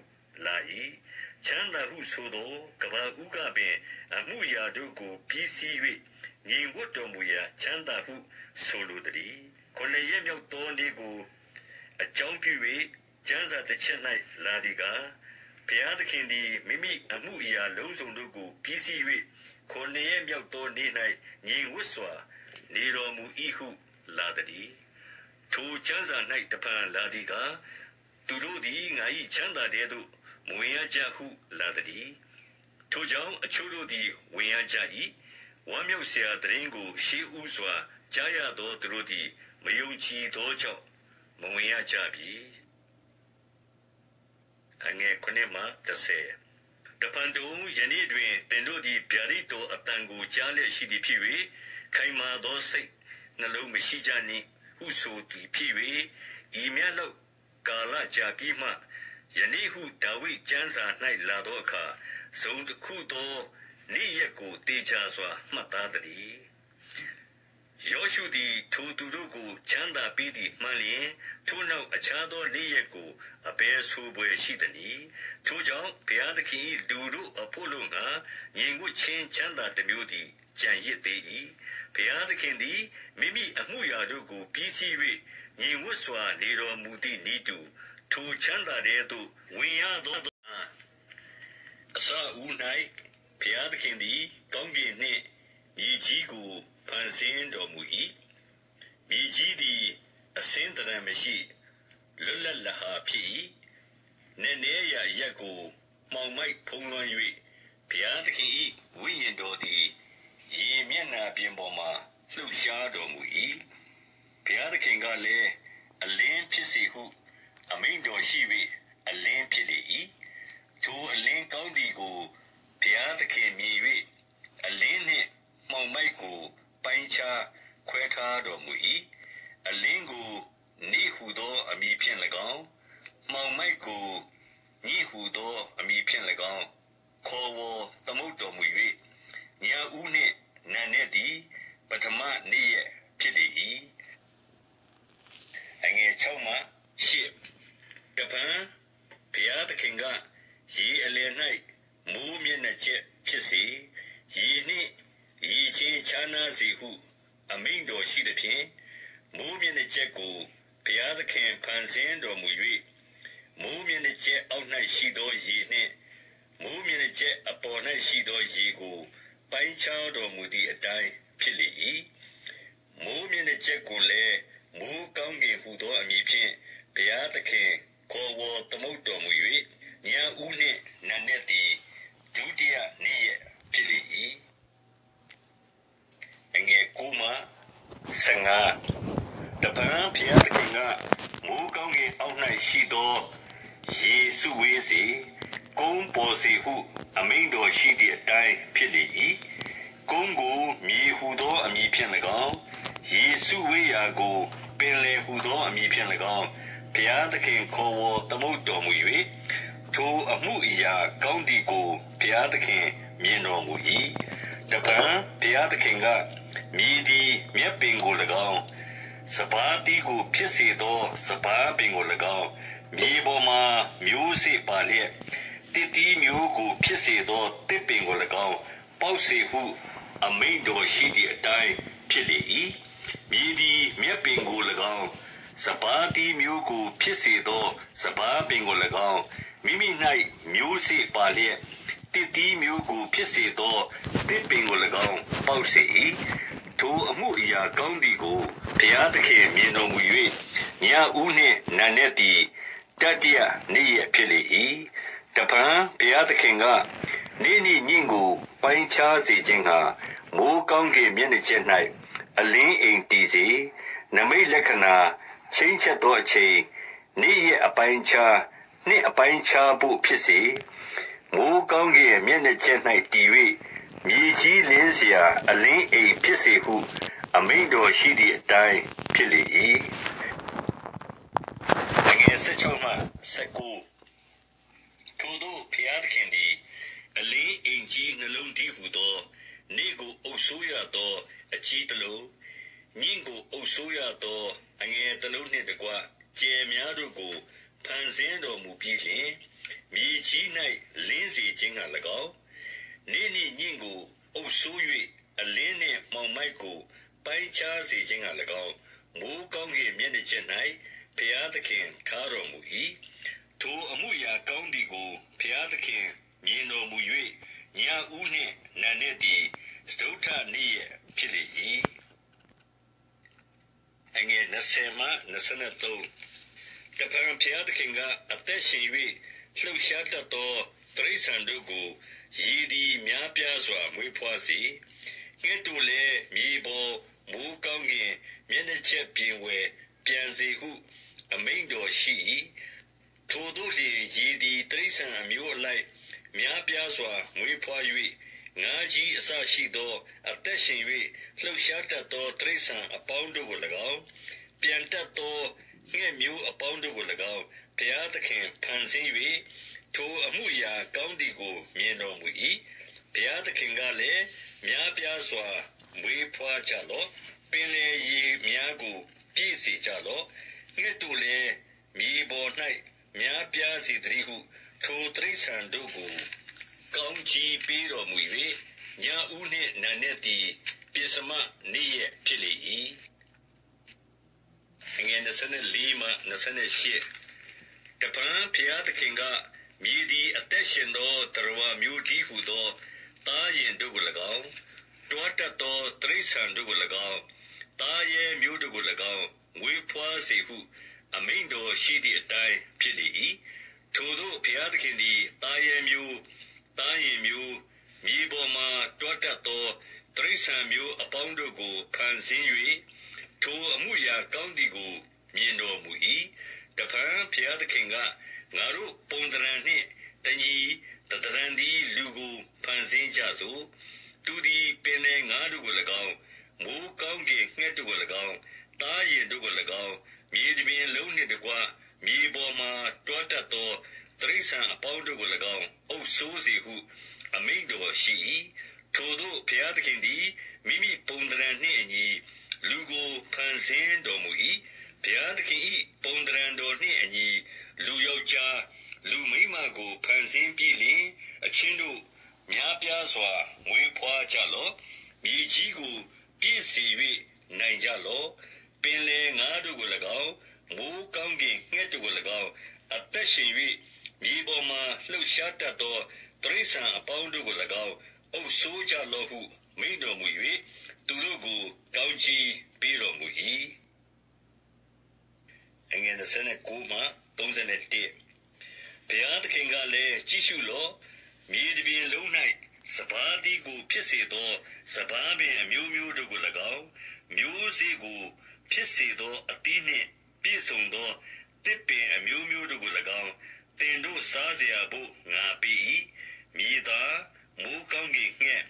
လာ၏ချမ်းသာဟုဆိုသောကဘာဥကပင် အမှုရာတို့ကိုပြီးစီး၍ငြိမ်ဝတ်တော်မူရာချမ်းသာဟုဆိုလိုသည်ခုနှစ်ရက်မြောက်သောနေ့ကိုအကြောင်းပြု၍ကျမ်းစာတစ်ချက်၌လာသည်ကားဘုရားသခင်သည်မိမိအမှုအရာလုံးစုံတို့ကိုပြီးစီး၍ ခုနှစ်ရက်မြောက်သောနေ့၌ငြိမ်ဝတ်စွာနေတော်မူ၏ဟုလာသည်ထိုကျမ်းစာ၌တပံလာသည်ကားသူတို့သည်ငါ၏ချမ်းသာတဲ့သို့မဝင်ရကြဟုလာသည်ထိုကြောင့်အချို့တို့သည်ဝင်ရကြ၏ဝမ်းမြောက်စရာတရင်ကို ရှေးဥစွာကြားရသောသူတို့သည်မယုံကြည်သောကြောင့်မဝင်ရကြပြီအငယ်ခုနှစ်မှ30 တပန်တုံယနေ့တွင်တင်တို့သည်ဗျာဒိတ်တော်အတန်ကိုကြားလျက်ရှိသည်ဖြစ်၍ခိုင်မာသောစိတ်နှလုံးမရှိကြနှင့်ဟုဆိုသည်ဖြစ်၍ဤမြတ်လောက်ကာလကြာပြီးမှယနေ့ဟုဒါဝိဒ်ကျမ်းစာ၌လာသောအခါဇုံတစ်ခုသောနေ့ရက်ကိုတေချာစွာမှတ်သားသည် ယောရှုသည်ထိုသူတို့ကိုချမ်းသာပေးသည်မှန်လျင်ထိုနောက်အခြားသောနေ့ရက်ကိုအဘယ်ဆိုပွဲရှိသည်။ထိုကြောင့်ဘုရားသခင်လူတို့အဖို့လုံးကငြိမ်ဝှချင်းချမ်းသာတမျိုးသည်ကြံရစ်သေး၏။ဘုရားသခင်သည်မိမိအမှုရာတို့ကိုပြီးစီး၍ငြိမ်ဝှစွာနေတော်မူသည့်ဤသူထိုချမ်းသာတဲ့သို့ဝင်ရသောအစာဦး၌ဘုရားသခင်သည်ကောင်းကင်နှင့်မြေကြီးကို ဖန်ဆင်းတော်မူ၏မြေကြီးသည်အစင်းတရံမရှိလွတ်လပ်လဟာဖြစ်၏နည်းနည်းရရက်ကိုမှောင်မိုက်ဖုံးလွှမ်း၍ဘုရားသခင်၏ဝိညာဉ်တော်သည်ရေမျက်နှာပြင်ပေါ်မှလှုပ်ရှားတော်မူ၏ဘုရားသခင်ကလည်းအလင်းဖြစ်စေဟု အမိန်တော်ရှိ၍အလင်းဖြစ်လေ၏ထိုအလင်းကောင်းသည်ကိုဘုရားသခင်မြင်၍အလင်းနှင့်မှောင်မိုက်ကို ပိုင်းခြားခွဲထားတော်မူ၏အလင်းကိုနေဟုသောအမည်ဖြင့်၎င်းမှောင်မိုက်ကိုညိဟုသောအမည်ဖြင့်၎င်းခေါ်ဝေါ်သမုတ်တော်မူ၍ညာဦးနှင့်နန်နဲ့သည်ပထမနေ့ရက်ဖြစ်လေ၏အငယ်6မှ8တပံဘုရားသခင်ကရေအလယ်၌မိုးမျက်နှာချက်ဖြစ်စေရေနှင့် ရေချင်းချမ်းသာစေဟု အမိန်တော်ရှိသည်ဖြင့်မိုးမျက်နှာချက်ကိုဘုရားသခင်ဖန်ဆင်းတော်မူ၍မိုးမျက်နှာချက်အောက်၌ရှိသောရေနှင့်မိုးမျက်နှာချက်အပေါ်၌ရှိသောရေကိုပိုင်းခြားတော်မူသည့်အတိုင်းဖြစ်လေ၏မိုးမျက်နှာချက်ကိုလည်းမိုးကောင်းကင်ဟုသောအမည်ဖြင့်ဘုရားသခင်ခေါ်ဝေါ်သမုတ်တော်မူ၍ညာဦးနှင့်နန်းနဲ့သည်ဒုတိယနေ့ရက်ဖြစ်လေ၏ အငယ်ကူမဆငါတပံဖျားသခင်ကမိုးကောင်းကင်အောက်၌ရှိသောယေစုဝေးစီကုန်းပေါ်စီဟု အမိန်တော်ရှိသည့်အတိုင်းဖြစ်လေ၏ကုန်းကိုမြေဟုသောအမည်ဖြင့်၎င်းယေစုဝေးရာကိုပင်လေဟုသောအမည်ဖြင့်၎င်းဘုရားသခင်ခေါ်ဝေါ်သမုတ်တော်မူ၍ထိုအမှုအရာကောင်းသည်ကိုဘုရားသခင်မြင်တော်မူ၏တပံဘုရားသခင်က မြည်သည်မြက်ပင်ကို၎င်းစပါးတီကိုဖြစ်စေသောစပါးပင်ကို၎င်းမြေပေါ်မှမျိုးစေ့ပါလျက်တတိမျိုးကိုဖြစ်စေသောတစ်ပင်ကို၎င်းပေါက်စေဟုအမိန်တော်ရှိသည့်အတိုင်းဖြစ်လေ၏မြည်သည်မြက်ပင်ကို၎င်းစပါးတီမျိုးကိုဖြစ်စေသောစပါးပင်ကို၎င်းမိမိ၌မျိုးစေ့ပါလျက်တတိမျိုးကိုဖြစ်စေသောတစ်ပင်ကို၎င်းပေါက်စေ၏ ထိုအမှုအရာကောင်းသည်ကိုဘုရားသခင်မြင်တော်မူ၍ညဦးနှင့်နံနက်သည်တတိယနေ့ရက်ဖြစ်လေ၏တပံဘုရားသခင်ကနေ့နေ့ညင်ကိုပိုင်းခြားစေခြင်းဟာမိုးကောင်းကင်မျက်နှာချက်၌အလင်းအိမ်တည်စေနမိတ်လက္ခဏာချင်းချက်သောအချိန်နေ့ရက်အပိုင်းခြားနှစ်အပိုင်းခြားဖို့ဖြစ်စေမိုးကောင်းကင်မျက်နှာချက်၌တည်၍ မြေကြီးလင်းစရာအလင်းအိမ်ဖြစ်စေဟု အမိန့်တော်ရှိသည့်အတိုင်းဖြစ်လေ၏တကယ်စချုံမှစကူထို့သောဖျားသခင်သည်အလင်းအိမ်ကြီးနှလုံးတည်းဟုသောနေကိုအုပ်ဆိုးရသောအကြီးတလုံးညင်ကိုအုပ်ဆိုးရသောအငယ်တလုံးနှင့်တကွကျယ်များတို့ကိုဖန်ဆင်းတော်မူပြီးလျှင်မြေကြီး၌လင်းစီခြင်းက၎င်း နေနေညင်ကိုအုပ်ဆိုး၍အလင်းနှင့်မှောင်မိုက်ကိုပိုင်းခြားစေခြင်းက၎င်းမိုးကောင်းကင်မျက်နှာချက်၌ဘုရားသခင်ထားတော်မူ၏ထိုအမှုရာကောင်းသည်ကိုဘုရားသခင်မြင်တော်မူ၍ညဦးနှင့်နံနက်သည်စတုထနေ့ရဖြစ်လေ၏အငယ်20မှ23တပံဘုရားသခင်ကအသက်ရှင်၍လှုပ်ရှားတတ်သောတရိษံတို့ကို ရည်သည်များပြားစွာမွေးဖွားစေငှက်တို့လည်းမြေပေါ်မိုးကောင်းကင်မျက်နှာချက်ပြင်ဝယ်ပြန်စေဟု အမိန်တော်ရှိ၏ထိုတို့လျင်ရည်သည်တရိษံအမျိုးအလိုက်များပြားစွာမွေးဖွား၍ငါကြီးအစရှိသော အသက်ရှင်၍လှုပ်ရှားတတ်သောတရိษံအပေါင်းတို့ကို၎င်းပြန်တတ်သောငှက်မျိုးအပေါင်းတို့ကို၎င်းဘုရားသခင်ဖန်ဆင်း၍ ထိုအမှုရာကောင်းသည်ကိုမြင်တော်မူ၏ဘုရားသခင်ကလည်းများပြားစွာမွေးဖွားကြလော့ပင်လေရေများကိုပြည့်စေကြလော့ငှက်တို့လည်းမြေပေါ်၌များပြားစေတည်းဟုထိုတရိษံတို့ကိုကောင်းကြီးပေးတော်မူ၍ညဦးနှင့်နံနက်သည်ပစ္စမနေ့ရက်ဖြစ်လေ၏ငယ်24မှ28တပံဖျားသခင်က မြည်သည်အသက်ရှင်သောတရဝမျိုးကြီးဟုသောတာရင်တို့ကို၎င်းတွားတတ်သောတရိษံတို့ကို၎င်းတာရဲမျိုးတို့ကို၎င်းငွေဖွားစေဟု အမိန်တော်ရှိသည့်အတိုင်းဖြစ်လေ၏ထိုတို့ဘုရားသခင်သည်တာရဲမျိုးတာရင်မျိုးမြေပေါ်မှတွားတတ်သောတရိษံမျိုးအပေါင်းတို့ကိုဖန်ဆင်း၍ထိုအမှုရာကောင်းသည်ကိုမြင်တော်မူ၏တဖန်ဘုရားသခင်က ငါတို့ပုံတရံနှင့်တညီတတရံသည်လူကိုဖန်ဆင်းကြစို့သူသည်ပင်လေငါတို့ကို၎င်းမိုးကောင်းကင်ငှက်တို့ကို၎င်းတားရင်တို့ကို၎င်းမြေတပြင်လုံးနှင့်တကွမြေပေါ်မှတွားတတ်သောတရိษံအပေါင်းတို့ကို၎င်းအုပ်ဆိုးစေဟု အမိန့်တော်ရှိ၏ထိုတို့ဘုရားသခင်သည်မိမိပုံတရံနှင့်အညီလူကိုဖန်ဆင်းတော်မူ၏ ဘုရားသခင်၏ပုံတရံတော်နှင့်အညီလူယောက်ျားလူမိန်းမကိုဖန်ဆင်းပြီးလျှင်အချင်းတို့များပြားစွာမွေးဖွားကြလော့မြေကြီးကိုပြည့်စေ၍နိုင်ကြလော့ပင်လေငါတို့ကို၎င်းမိုးကောင်းကင်ငှက်တို့ကို၎င်းအသက်ရှင်၍မြေပေါ်မှလှုပ်ရှားတတ်သောတရိษံအပေါင်းတို့ကို၎င်းအုပ်ဆိုးကြလော့ဟုမိန်တော်မူ၍သူတို့ကိုကောင်းချီးပေးတော်မူ၏ အငယ်29မှ31ဘုရားသခင်ကလည်းကြည့်ရှုလော့မြေတပြင်လုံး၌စဘာတိကိုဖြစ်စေသောစဘာပင်အမျိုးမျိုးတို့ကို၎င်းမျိုးစေ့ကိုဖြစ်စေသောအသီးနှင့်ပြည့်စုံသောတစ်ပင်အမျိုးမျိုးတို့ကို၎င်းတင်တို့စားเสียဖို့ငါပေး၏မြေသားမိုးကောင်းကင်ငှက်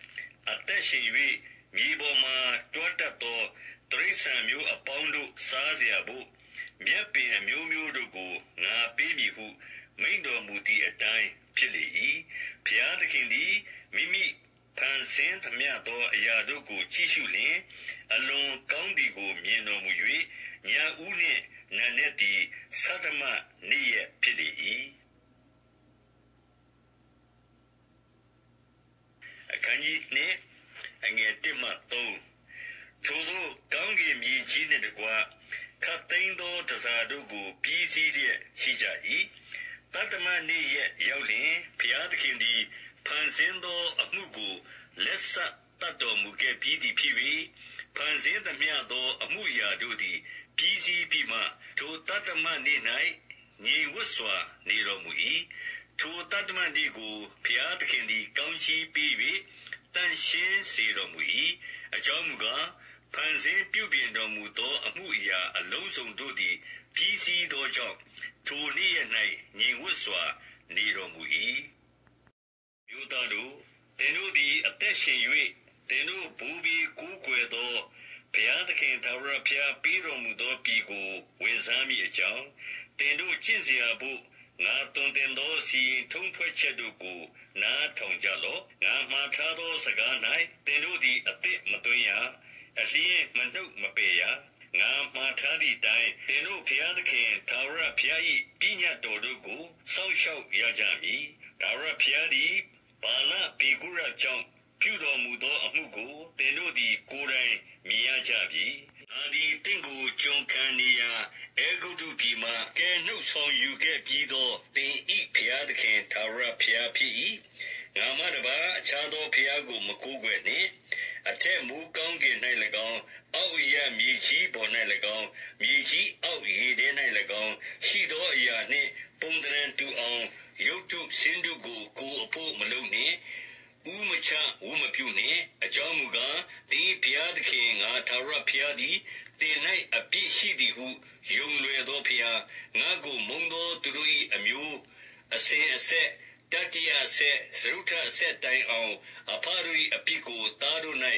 အသက်ရှင်၍မြေပေါ်မှတွားတတ်သောတရိษံမျိုးအပေါင်းတို့စားเสียဖို့ မြက်ပင်အမျိုးမျိုးတို့ကိုငါပေးမည်ဟု မိန်တော်မူသည့်အတိုင်းဖြစ်လေ၏ဘုရားသခင်သည်မိမိဖန်ဆင်းသမျှသောအရာတို့ကိုကြည့်ရှုလျင်အလွန်ကောင်းသည်ကိုမြင်တော်မူ၍ညာဦးနှင့်နံနက်သည်သတ္တမနေ့ရက်ဖြစ်လေ၏အခန်းကြီးနှင့်အငယ်1မှ3ထိုသောကောင်းကင်မြေကြီးနှင့်တကွ ခတ်သိမ်းသောတစားတို့ကိုပြီးစည်းလျက်ရှိကြ၏တတမနေ့ရက်ရောက်လျင်ဘုရားသခင်သည်ဖန်ဆင်းသောအမှုကိုလက်ဆက်တတ်တော်မူခဲ့ပြီးသည်ဖြစ်၍ဖန်ဆင်းသမျှသောအမှုရာတို့သည်ပြီးစည်းပြီးမှထိုတတမနေ့၌ငြိမ်ဝတ်စွာနေတော်မူ၏ထိုတတမနေ့ကိုဘုရားသခင်သည်ကောင်းချီးပေး၍တန်ရှင်းစေတော်မူ၏အကြောင်းမူကား ဖန်ဆင်းပြုပြင်တော်မူသော အမှုအရာအလုံးစုံတို့သည်ပြီးစီးသောကြောင့်ထိုနေ့ရက်၌ညီဝတ်စွာ နေတော်မူ၏မြို့သားတို့တင်တို့သည်အသက်ရှင်၍တင်တို့ဘူဘီကူးကွယ်သောဘုရားသခင်သာရဘုရားပေးတော်မူသောပြည်ကိုဝင်စားမိအကြောင်းတင်တို့ကျင့်စရာဖို့ငါတွင်တင်သောစီရင်ထုံးဖွဲ့ချက်တို့ကို နားထောင်ကြလော့ငါမှားထားသောစကား၌တင်တို့သည်အသစ်မသွင်းရ အလျင်းမနှုတ်မပေရငါမှားထားသည့်တိုင်တင်တို့ဖျားသခင်သာရဖျား၏ပညာတော်တို့ကိုစောင့်ရှောက်ရကြမည်သာရဖျားသည်ဘာလပေကုရကြောင့်ဖပြုတော်မူသောအမှုကိုသင်တို့သည်ကိုယ်တိုင်မြင်ရကြပြီ။ငါသည်တင့်ကိုကျွန်ခံနေရာအေဂုတုပြည်မှကဲနှုတ်ဆောင်ယူခဲ့ပြီးသောတင်ဤဖျားသခင်သာရဖျားဖြစ်၏။ ငါမတပါအခြားသောဖျားကို မကိုးကွယ်နှင့်။အထက်မူကောင်းကင်၌၎င်းအောက်ရမြေကြီးပေါ်၌၎င်းမြေကြီးအောက်ရေထဲ၌၎င်းရှိသောအရာနှင့် ပုံတရံတူအောင်ရုပ်တုစင်တုကိုကိုအဖို့မလုပ်နှင့်ဥမချဝမပြုနှင့်အကြောင်းမူကားတင်းဖျားသခင်ငါသာရဖျားသည်တင်၌အပြစ်ရှိသည်ဟုယုံလွယ်သောဖျားငါကိုမုံသောသူတို့၏အမျိုးအစဉ်အဆက် တတိယဆက်သရုထဆက်တိုင်အောင်အဖရိအပြစ်ကိုသားတို့၌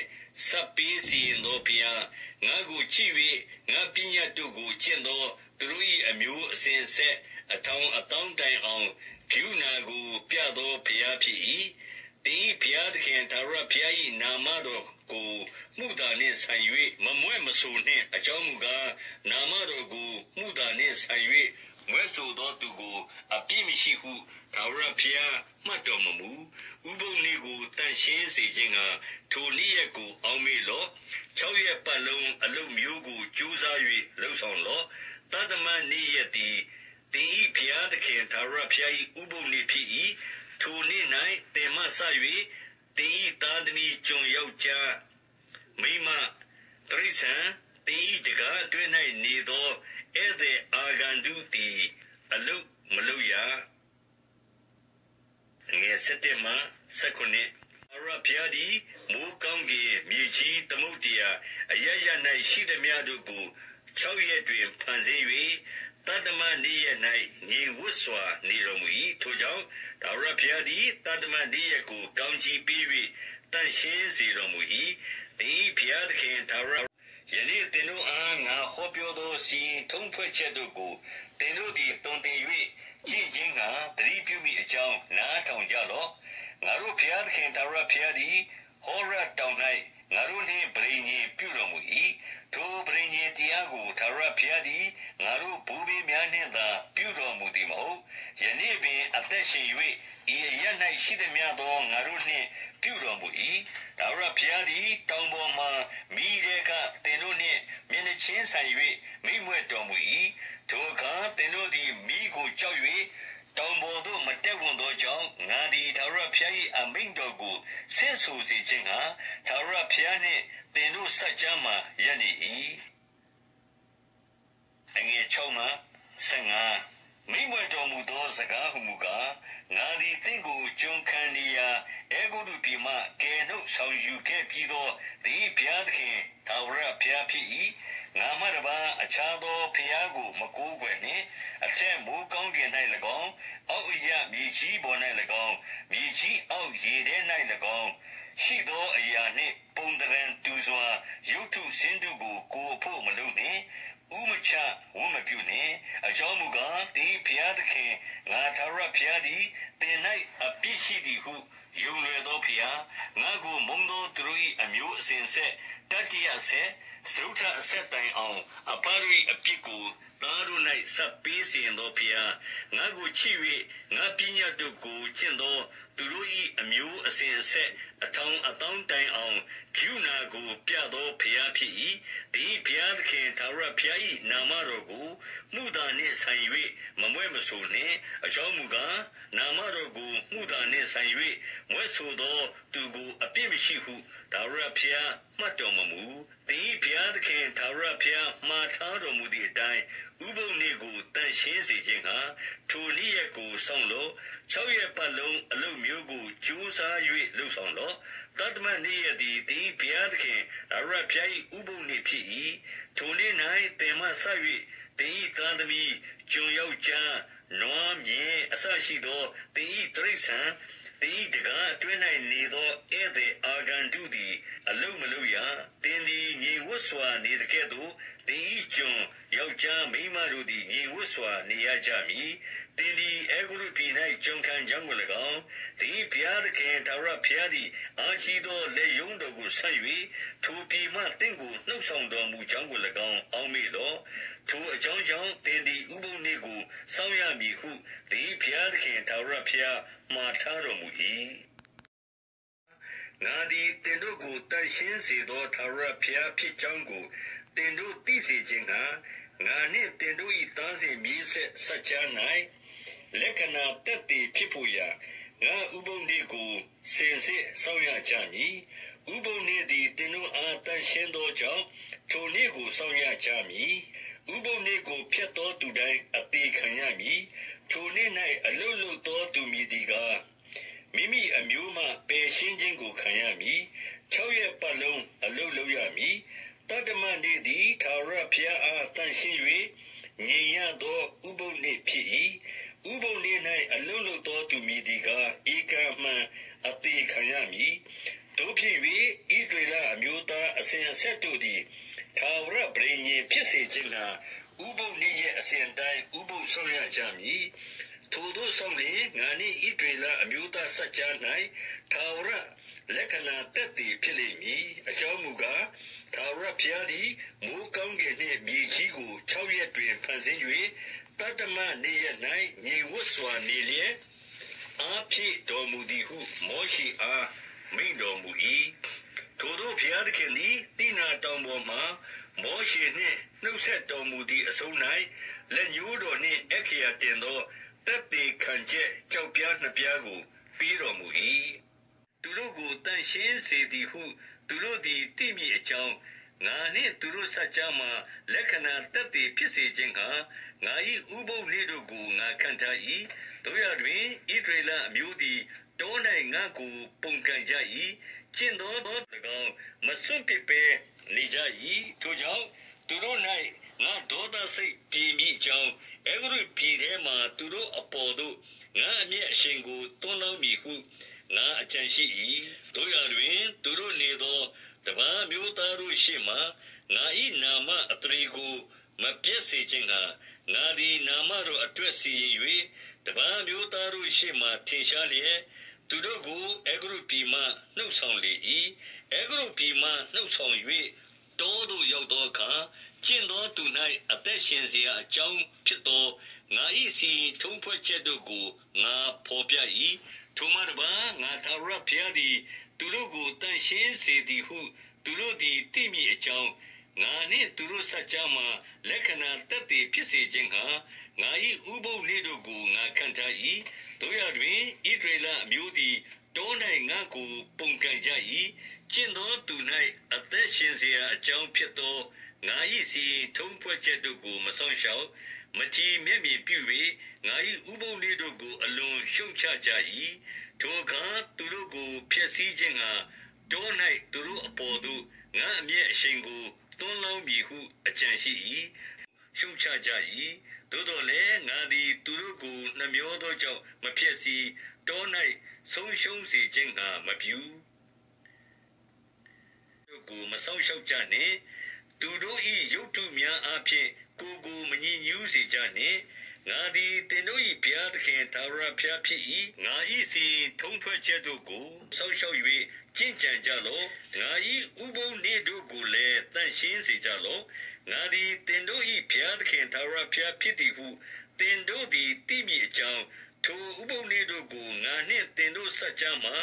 စပ်ပေးစီရင်သောဖျားငါကိုကြည့်၍ငါပညာတို့ကိုကျင့်သောသူတို့၏အမျိုးအစဉ်ဆက်အထောင်အတောင်းတိုင်အောင်ဂုဏကိုပြသောဖျားဖြစ်၏တင်းဖျားသခင်သာရဖျား၏နာမတော်ကိုမှုသာနှင့်ဆိုင်၍မမွဲ့မဆိုနှင့်အကြောင်းမူကားနာမတော်ကိုမှုသာနှင့်ဆိုင်၍ မွဲ့ဆိုသောသူကိုအပြစ်မရှိဟုသာရဖျားမှတ်တော်မမူဥပုံနေကိုတန်ရှင်းစေခြင်းကထိုနေ့ရက်ကိုအောင်းမေလော့၆ရက်ပတ်လုံးအလုမျိုးကိုကြိုးစား၍လှုပ်ဆောင်လော့တတမနေ့ရက်သည်တင်ဤဖျားသခင်သာရဖျား၏ဥပုံနေဖြစ်၏ထိုနေ့၌တင်မဆ၍တင်ဤသားသမီးကျွန်ယောက်ျားမိမတရိษံတင်ဤတကားအတွင်း၌နေသော ဧည့်သည်အာဂန္တုသည်အလုမလုရငယ်စတဲ့မှာစကုနှစ်အရဖျားသည်မူကောင်းကြီးမြေကြီးသမုတ်တရားအရရ၌ရှိသည်များတို့ကို6ရက်တွင်ဖန်ဆင်း၍တတမနေ့ရက်၌ညီဝတ်စွာနေတော်မူ၏ထိုကြောင့်ဒါဝရဖျားသည်တတမနေ့ရက်ကိုကောင်းချီးပေး၍တန်ရှင်းစေတော်မူ၏ဒီဖျားသခင်ဒါဝရ ယနေ့သင်တို့အားငါဟောပြောသောစီထုံးဖွဲ့ချက်တို့ကိုသင်တို့သည်တုံတင်၍ကြည်ခြင်းကတတိပြုမိအကြောင်းနားထောင်ကြလော့ငါတို့ဖျားသခင်ဒါဝရဖျားသည်ဟောရတောင်၌ ငါတို့နှင့်ဗြိဉ္ဉ်ပြုတော်မူ၏ထိုဗြိဉ္ဉ်တရားကိုသာရဖျားသည်ငါတို့ဘူဘီများနှင့်သာပြုတော်မူသည်မဟုတ်ယနေ့ပင်အသက်ရှင်၍ဤအရ၌ရှိသည်များသောငါတို့နှင့်ပြုတော်မူ၏သာရဖျားသည်တောင်ပေါ်မှမိတဲ့ကတင်တို့နှင့်မျက်နှချင်းဆိုင်၍မိမွဲ့တော်မူ၏ထိုအခါတင်တို့သည်မိကိုကြောက်၍ တောင်ပေါ်သို့မတက်ဝင်သောကြောင့်ငါသည်သာရဖျား၏အမိန့်တော်ကိုဆင့်ဆိုစေခြင်းကသာရဖျားနှင့်တင်တို့ဆက်ကြမှာရနေ၏အငယ်6မှ15မိမွေတော်မူသောစကားဟုမူကားငါသည်တင့်ကိုကျွန်ခံနေရာအေဂုတုပြည်မှကယ်နှုတ်ဆောင်ယူခဲ့ပြီးသောဒီဘုရားသခင်သာဝရဘုရားဖြစ်၏ ငါမှတပါအခြားသောဘုရားကိုမကိုးကွယ်နှင့်အထက်မိုးကောင်းကင်၌၎င်းအောက်ရမြေကြီးပေါ်၌၎င်းမြေကြီးအောက်ရေထဲ၌၎င်းရှိသောအရာနှင့်ပုံတရံတူစွာရုပ်ထုစင်းတုကိုကိုအဖို့မလုပ်နှင့် ဥမချဝမပြုနှင့်အကြောင်းမူကားဒီဘုရားသခင်ငါသာရဘုရားသည်တင်၌အပြစ်ရှိသည်ဟုယုံလွယ်သောဖျားငါကိုမုံသောသူတို့၏အမျိုးအစဉ်ဆက်တတိယဆက်စရုထအဆက်တိုင်အောင်အပါရိအပြစ်ကိုသားတို့၌ဆက်ပေးစီရင်သောဖျားငါကိုချစ်၍ငါပညာတို့ကိုကျင့်သော သူတို့၏အမျိုးအစဉ်အဆက်အထောင်အတောင်းတိုင်အောင်ဂုဏကိုပြသောဖျားဖြစ်၏ဒီဖျားသခင်သာရဖျား၏နာမတော်ကိုမှုသာနှင့်ဆိုင်၍မမွဲ့မဆိုနှင့်အကြောင်းမူကားနာမတော်ကိုမှုသာနှင့်ဆိုင်၍မွဲ့ဆိုသောသူကိုအပြစ်မရှိဟုဒါရဖျားမှတ်တော်မမူဒီဘုရားသ ခင်သာရဖျားမှားထားတော်မူသည့်အတိုင်းဥပုံနေ့ကိုတန်ရှင်းစေခြင်းကထိုနေ့ရက်ကိုဆောင်လို့၆ရက်ပတ်လုံးအလုပ်မျိုးကိုကြိုးစား၍လှုပ်ဆောင်လို့တတမနေ့ရက်သည်ဒီဘုရားသခင်အရဖျား၏ဥပုံနေ့ဖြစ်၏ထိုနေ့၌တင်မဆက်၍တင်ဤသားသမီးကျွန်ယောက်ျားနွားမြင်းအဆရှိသောတင်ဤတရိษံ တင်ဤတကားအတွင်း၌နေသောဧည့်သည်အာဂန္တုသည် အလုံးမလုံးရတင်သည်ညီဝတ်စွာနေတဲ့ကဲ့သို့တင်ဤကျွန်ယောက်ျားမိန်းမတို့သည်ညီဝတ်စွာနေရကြမည် တင်သည်အေဂုရုပြည်၌ကျွန်ခံကြောင်းကို၎င်းဒီဘုရားသခင်သာရဘုရားသည်အာချီသောလက်ယုံတော်ကိုဆက်၍ထိုပြည်မှတင့်ကိုနှုတ်ဆောင်တော်မူကြောင်းကို၎င်းအောက်မေ့လောထိုအကြောင်းကြောင့်တင်သည်ဥပုံနေ့ကိုစောင့်ရမည်ဟုဒီဘုရားသခင်သာရဘုရားမှာထားတော်မူ၏ငါသည်တင်တို့ကိုတန်ရှင်းစေသောသာရဖျားဖြစ်ကြောင်းကိုတင်တို့သိစေခြင်းကငါနှင့်တင်တို့၏သားစဉ်မြေးဆက်ဆက်ချ၌ လက္ခဏာတက်တည်ဖြစ်ဖို့ရာငါဥပုံလေးကိုစင်စစ်ဆောင်ရကြမည်ဥပုံနေ့သည်တင်တို့အားတန်ရှင်းသောကြောင့်ထိုနေ့ကိုဆောင်ရကြမည်ဥပုံနေ့ကိုဖျက်သောသူတိုင်းအသေးခံရမည်ထိုနေ့၌အလုလုသောသူမည်ဒီကားမိမိအမျိုးမှပယ်ရှင်းခြင်းကိုခံရမည်6ရက်ပတ်လုံးအလုလုရမည်တတမန်နေ့သည်သာရဖျားအားတန်ရှင်း၍ငြိမ်ရသောဥပုံနေ့ဖြစ်၏ ဥပုံနေ့၌အလုလုသောသူမည်ဒီကားဧကမှန်အသေးခံရမည်တို့ဖြစ်၍ဣဒရလအမျိုးသားအစဉ်အဆက်တို့သည်သာဝရပရိညင်ဖြစ်စေခြင်းကဥပုပ်နေ့ရဲ့အစဉ်တိုင်းဥပုပ်ဆောင်ရကြမည်ထိုတို့ဆောင်လေငါနှင့်ဣဒရလအမျိုးသားဆက်ကြား၌သာဝရလက္ခဏာတက်တည်ဖြစ်လိမ့်မည်အကြောင်းမူကားသာဝရဖျားသည်မိုးကောင်းကင်နှင့်မြေကြီးကို6ရက်တွင်ဖန်ဆင်း၍ တတမနေ့ရက်၌ငြိမ်ဝတ်စွာနေလျက်အားဖြည့်တော်မူသည်ဟုမောရှိအားမိန်တော်မူ၏ထိုတို့ဘုရားသခင်သည်တိနာတောင်ပေါ်မှမောရှေနှင့်နှုတ်ဆက်တော်မူသည့်အဆုံး၌လက်ညှိုးတော်နှင့်အခရာတင်သောတပ်သေးခံချက်ကြောက်ပြားနှစ်ပြားကိုပြီးတော်မူ၏သူတို့ကိုတန်ရှင်းစေသည်ဟု သူတို့သည်သိမြအကြောင်း ငါနှင့်သူတို့ဆက်ကြမှာလက္ခဏာတက်တည်ဖြစ်စေခြင်းကငါ၏ဥပုပ်နေ့တို့ကိုငါခံထား၏တို့ရတွင်ဣဒရေလအမျိုးသည်တော၌ငါကိုပုံကန်ကြ၏ကျင့်သောသော၎င်းမစွန့်ပစ်ပဲနေကြ၏ထိုကြောင့်သူတို့၌ငါဒေါသစိတ်ပြေမိကြောင်းအဂရုပြည်ထဲမှသူတို့အပေါ်သို့ငါအမျက်အရှင်ကိုတွန်းလောင်းမိဟုငါအကြံရှိ၏တို့ရတွင်သူတို့နေသော တပန်းမျိုးသားတို့ရှေ့မှငါ၏နာမအတရီကိုမပြည့်စေခြင်းကငါသည်နာမတော်အတွက်စီရင်၍တပန်းမျိုးသားတို့ရှေ့မှထင်ရှားလျက်သူတို့ကိုအေဂရုပြည်မှနှုတ်ဆောင်လေ၏အေဂရုပြည်မှနှုတ်ဆောင်၍တောသို့ရောက်သောအခါကျင့်သောသူ၌အသက်ရှင်เสียအကြောင်းဖြစ်သောငါ၏စီထုံးဖွဲ့ချက်တို့ကိုငါဖော်ပြ၏ထိုမှတပါငါသာရဖျားသည် သူတို့ကိုတန်ရှင်းစေသည်ဟုသူတို့သည်သိမြည်အကြောင်းငါနှင့်သူတို့ဆက်ကြမှာလက္ခဏာတက်တည်ဖြစ်စေခြင်းကငါ၏ဥပုပ်နေ့တို့ကိုငါခံထား၏တို့ရတွင်ဣဒရေလအမျိုးသည်တော၌ငါကိုပုံကန်ကြ၏ကျင့်သောသူ၌အသက်ရှင်เสียအကြောင်းဖြစ်သောငါ၏စီထုံးဖွဲ့ချက်တို့ကိုမဆောင်ရှောက်မထီမဲ့မြင်ပြု၍ငါ၏ဥပုံနေ့တို့ကိုအလွန်ရှုံချကြ၏ထိုအခါသူတို့ကို ဖျက်ဆီးခြင်းကတော၌သူတို့အပေါ်သို့ငါအမျက်အရှင်ကိုတွန်းလောင်းမည်ဟုအကြံရှိ၏ရှုံချကြ၏သို့တော်လည်းငါသည်သူတို့ကိုနှမျောသောကြောင့်မဖြစ်စီတော၌ဆုံးရှုံးစေခြင်းကမပြုတို့ကိုမဆောင်ရှောက်ကြနှင့်သူတို့၏ရုပ်ထုများအဖြစ်ကိုကိုမညင်ညူးစေကြနှင့် ငါသည်တင်တို့၏ဘုရားသခင်သာရဖျားဖြစ်၏ငါ၏စီထုံးဖွဲ့ချက်တို့ကိုဆောက်ရှောက်၍ကျင့်ကြံကြလော့ငါ၏ဥပုံနေတို့ကိုလည်းတန်ရှင်းစေကြလော့ငါသည်တင်တို့၏ဘုရားသခင်သာရဖျားဖြစ်သည်ဟုတင်တို့သည်သိမြည်အကြောင်းထိုဥပုံနေတို့ကိုငါနှင့်တင်တို့ဆက်ကြမှာ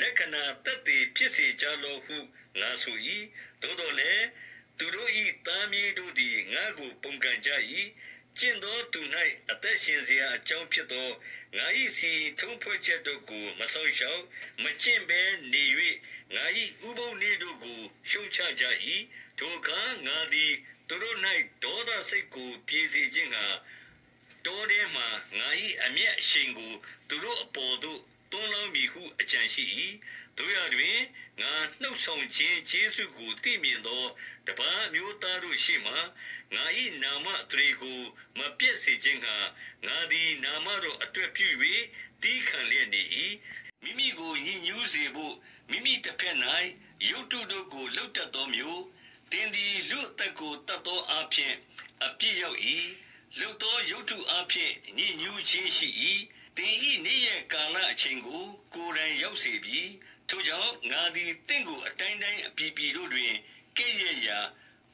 လက္ခဏာတက်တည်ဖြစ်စေကြလော့ဟုငါဆို၏သို့တော်လည်းသူတို့၏သားမြေးတို့သည်ငါကိုပုံကန်ကြ၏ ကျင့်သောသူ၌အသက်ရှင်စရာအကြောင်းဖြစ်သောငါ၏စီထုံးဖွဲ့ချက်တို့ကိုမဆုံးရှောင်မကျင့်ဘဲနေ၍ငါ၏ဥပုံလေးတို့ကိုရှုံချကြ၏ထိုအခါငါသည်သူတို့၌ဒေါသစိတ်ကိုပြေစေခြင်းကတောထဲမှငါ၏အမျက်အရှိန်ကိုသူတို့အပေါ်သို့တွန်းလောင်းမိဟုအကြံရှိ၏ တို့ရတွင်ငါနှုတ်ဆောင်ခြင်းကျေးဇူးကိုသိမြင်သောတပန်းမျိုးသားတို့ရှိမှငါ၏နာမတရေကိုမပြည့်စေခြင်းကငါသည်နာမတော်အတွက်ပြု၍တီးခံလျက်နေ၏မိမိကိုညှဉ်းညူးစေဖို့မိမိတစ်ဖက်၌ရုတ်တုတို့ကိုလှုပ်တတ်သောမျိုးတင်းသည်လူအသက်ကိုတတ်သောအဖြစ်အပြစ်ရောက်၏လှုပ်သောရုတ်တုအဖြစ်ညှဉ်းညူးခြင်းရှိ၏တင်းဤနေ့ရဲ့ကာလအချိန်ကိုကိုယ်တိုင်ရောက်စေပြီး ထိုကြောင့်ငါသည်တင့်ကိုအတိုင်းတိုင်းအပြည်ပြည်တို့တွင်ကဲ့ရဲ့ရာ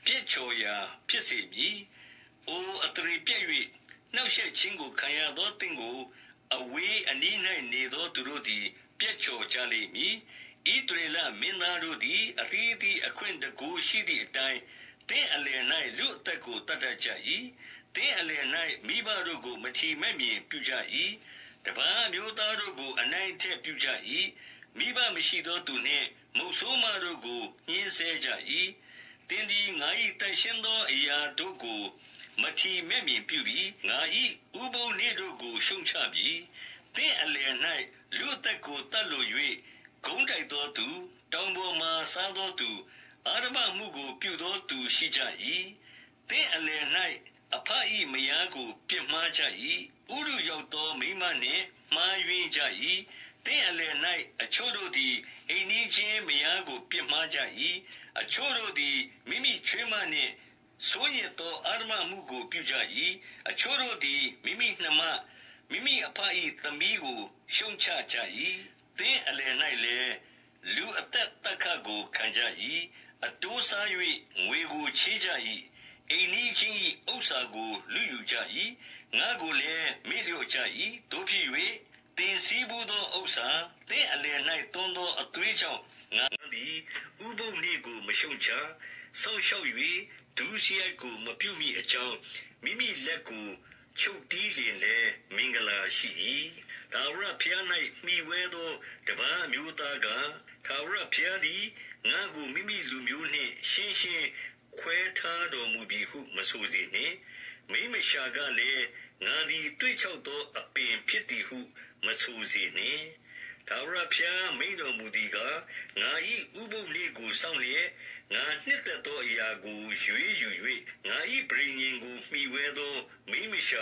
ပြည့်ချော်ရာဖြစ်စေမည်။အိုအတရီပြည့်၍နှောက်ယှက်ခြင်းကိုခံရသောတင့်ကိုအဝေးအနီး၌နေသောသူတို့သည်ပြည့်ချော်ကြလိမ့်မည်။ဣသရေလမင်းသားတို့သည်အသီးသီးအခွင့်တကူရှိသည့်အတိုင်းတင်းအလယ်၌လူအသက်ကိုတတ်တတ်ကြ၏တင်းအလယ်၌မိဘတို့ကိုမချီမဲ့မြင်ပြုကြ၏တပားမျိုးသားတို့ကိုအနိုင်ထက်ပြုကြ၏ မိဘမရှိသောသူနှင့်မုတ်ဆိုးမတို့ကိုညှင်းဆဲကြ၏တင်းသည်ငါ၏တန်ရှင်းသောအရာတို့ကိုမထီမဲ့မြင်ပြုပြီးငါ၏ဥပုံနေတို့ကိုရှုံချပြီးတင်းအလယ်၌လူအသက်ကိုတတ်လို့၍ဂုံးတိုက်သောသူ တောင်ပေါ်မှစားသောသူအာရမမှုကိုပြုသောသူရှိကြ၏တင်းအလယ်၌အဖအီမယားကိုပြစ်မှားကြ၏ဥရုရောက်သောမိမနှင့်မှားယွင်းကြ၏ တင်းအလယ်၌အချို့တို့သည်အိမ်နီးချင်းမယားကိုပြစ်မှားကြ၏အချို့တို့သည်မိမိချွေးမနှင့်ဆိုးရသောအာရမမှုကိုပြုကြ၏အချို့တို့သည်မိမိနှမမိမိအဖအီသမီးကိုရှုံချကြ၏တင်းအလယ်၌လည်းလူအသက်တက္ခကိုခံကြ၏အတိုးစား၍ငွေကိုချေးကြ၏အိမ်နီးချင်း၏ဥစ္စာကိုလူယူကြ၏ငါကိုလည်းမိလျော့ကြ၏တို့ဖြစ်၍ တင်စည်းဘူးသောဥစ္စာတင်းအလယ်၌တွန်းသောအသွေးကြောင့်ငါသည်ဥပုံနေကိုမရှုံချဆောက်ရှောက်၍ဒုစရိုက်ကိုမပြုမိအကြောင်းမိမိလက်ကိုချုပ်တီးလျင်လည်းမင်္ဂလာရှိ၏သာဝရဖျား၌မိဝဲသောတပန်းမျိုးသားကသာဝရဖျားသည်ငါကိုမိမိလူမျိုးနှင့်ရှင်းရှင်းခွဲထားတော်မူပြီဟုမဆိုစေနှင့်မိမရှာကလည်းငါသည်တွေ့ချောက်သောအပင်ဖြစ်သည်ဟု မဆိုစေနှင့်သာဝရဖျားမိန်တော်မူသည်ကငါ၏ဥပုပ်လေးကိုစောင့်လျက်ငါနှစ်သက်သောအရာကိုရွေးယူ၍ငါ၏ပရိညင်ကိုမှီဝဲသောမိမရှာ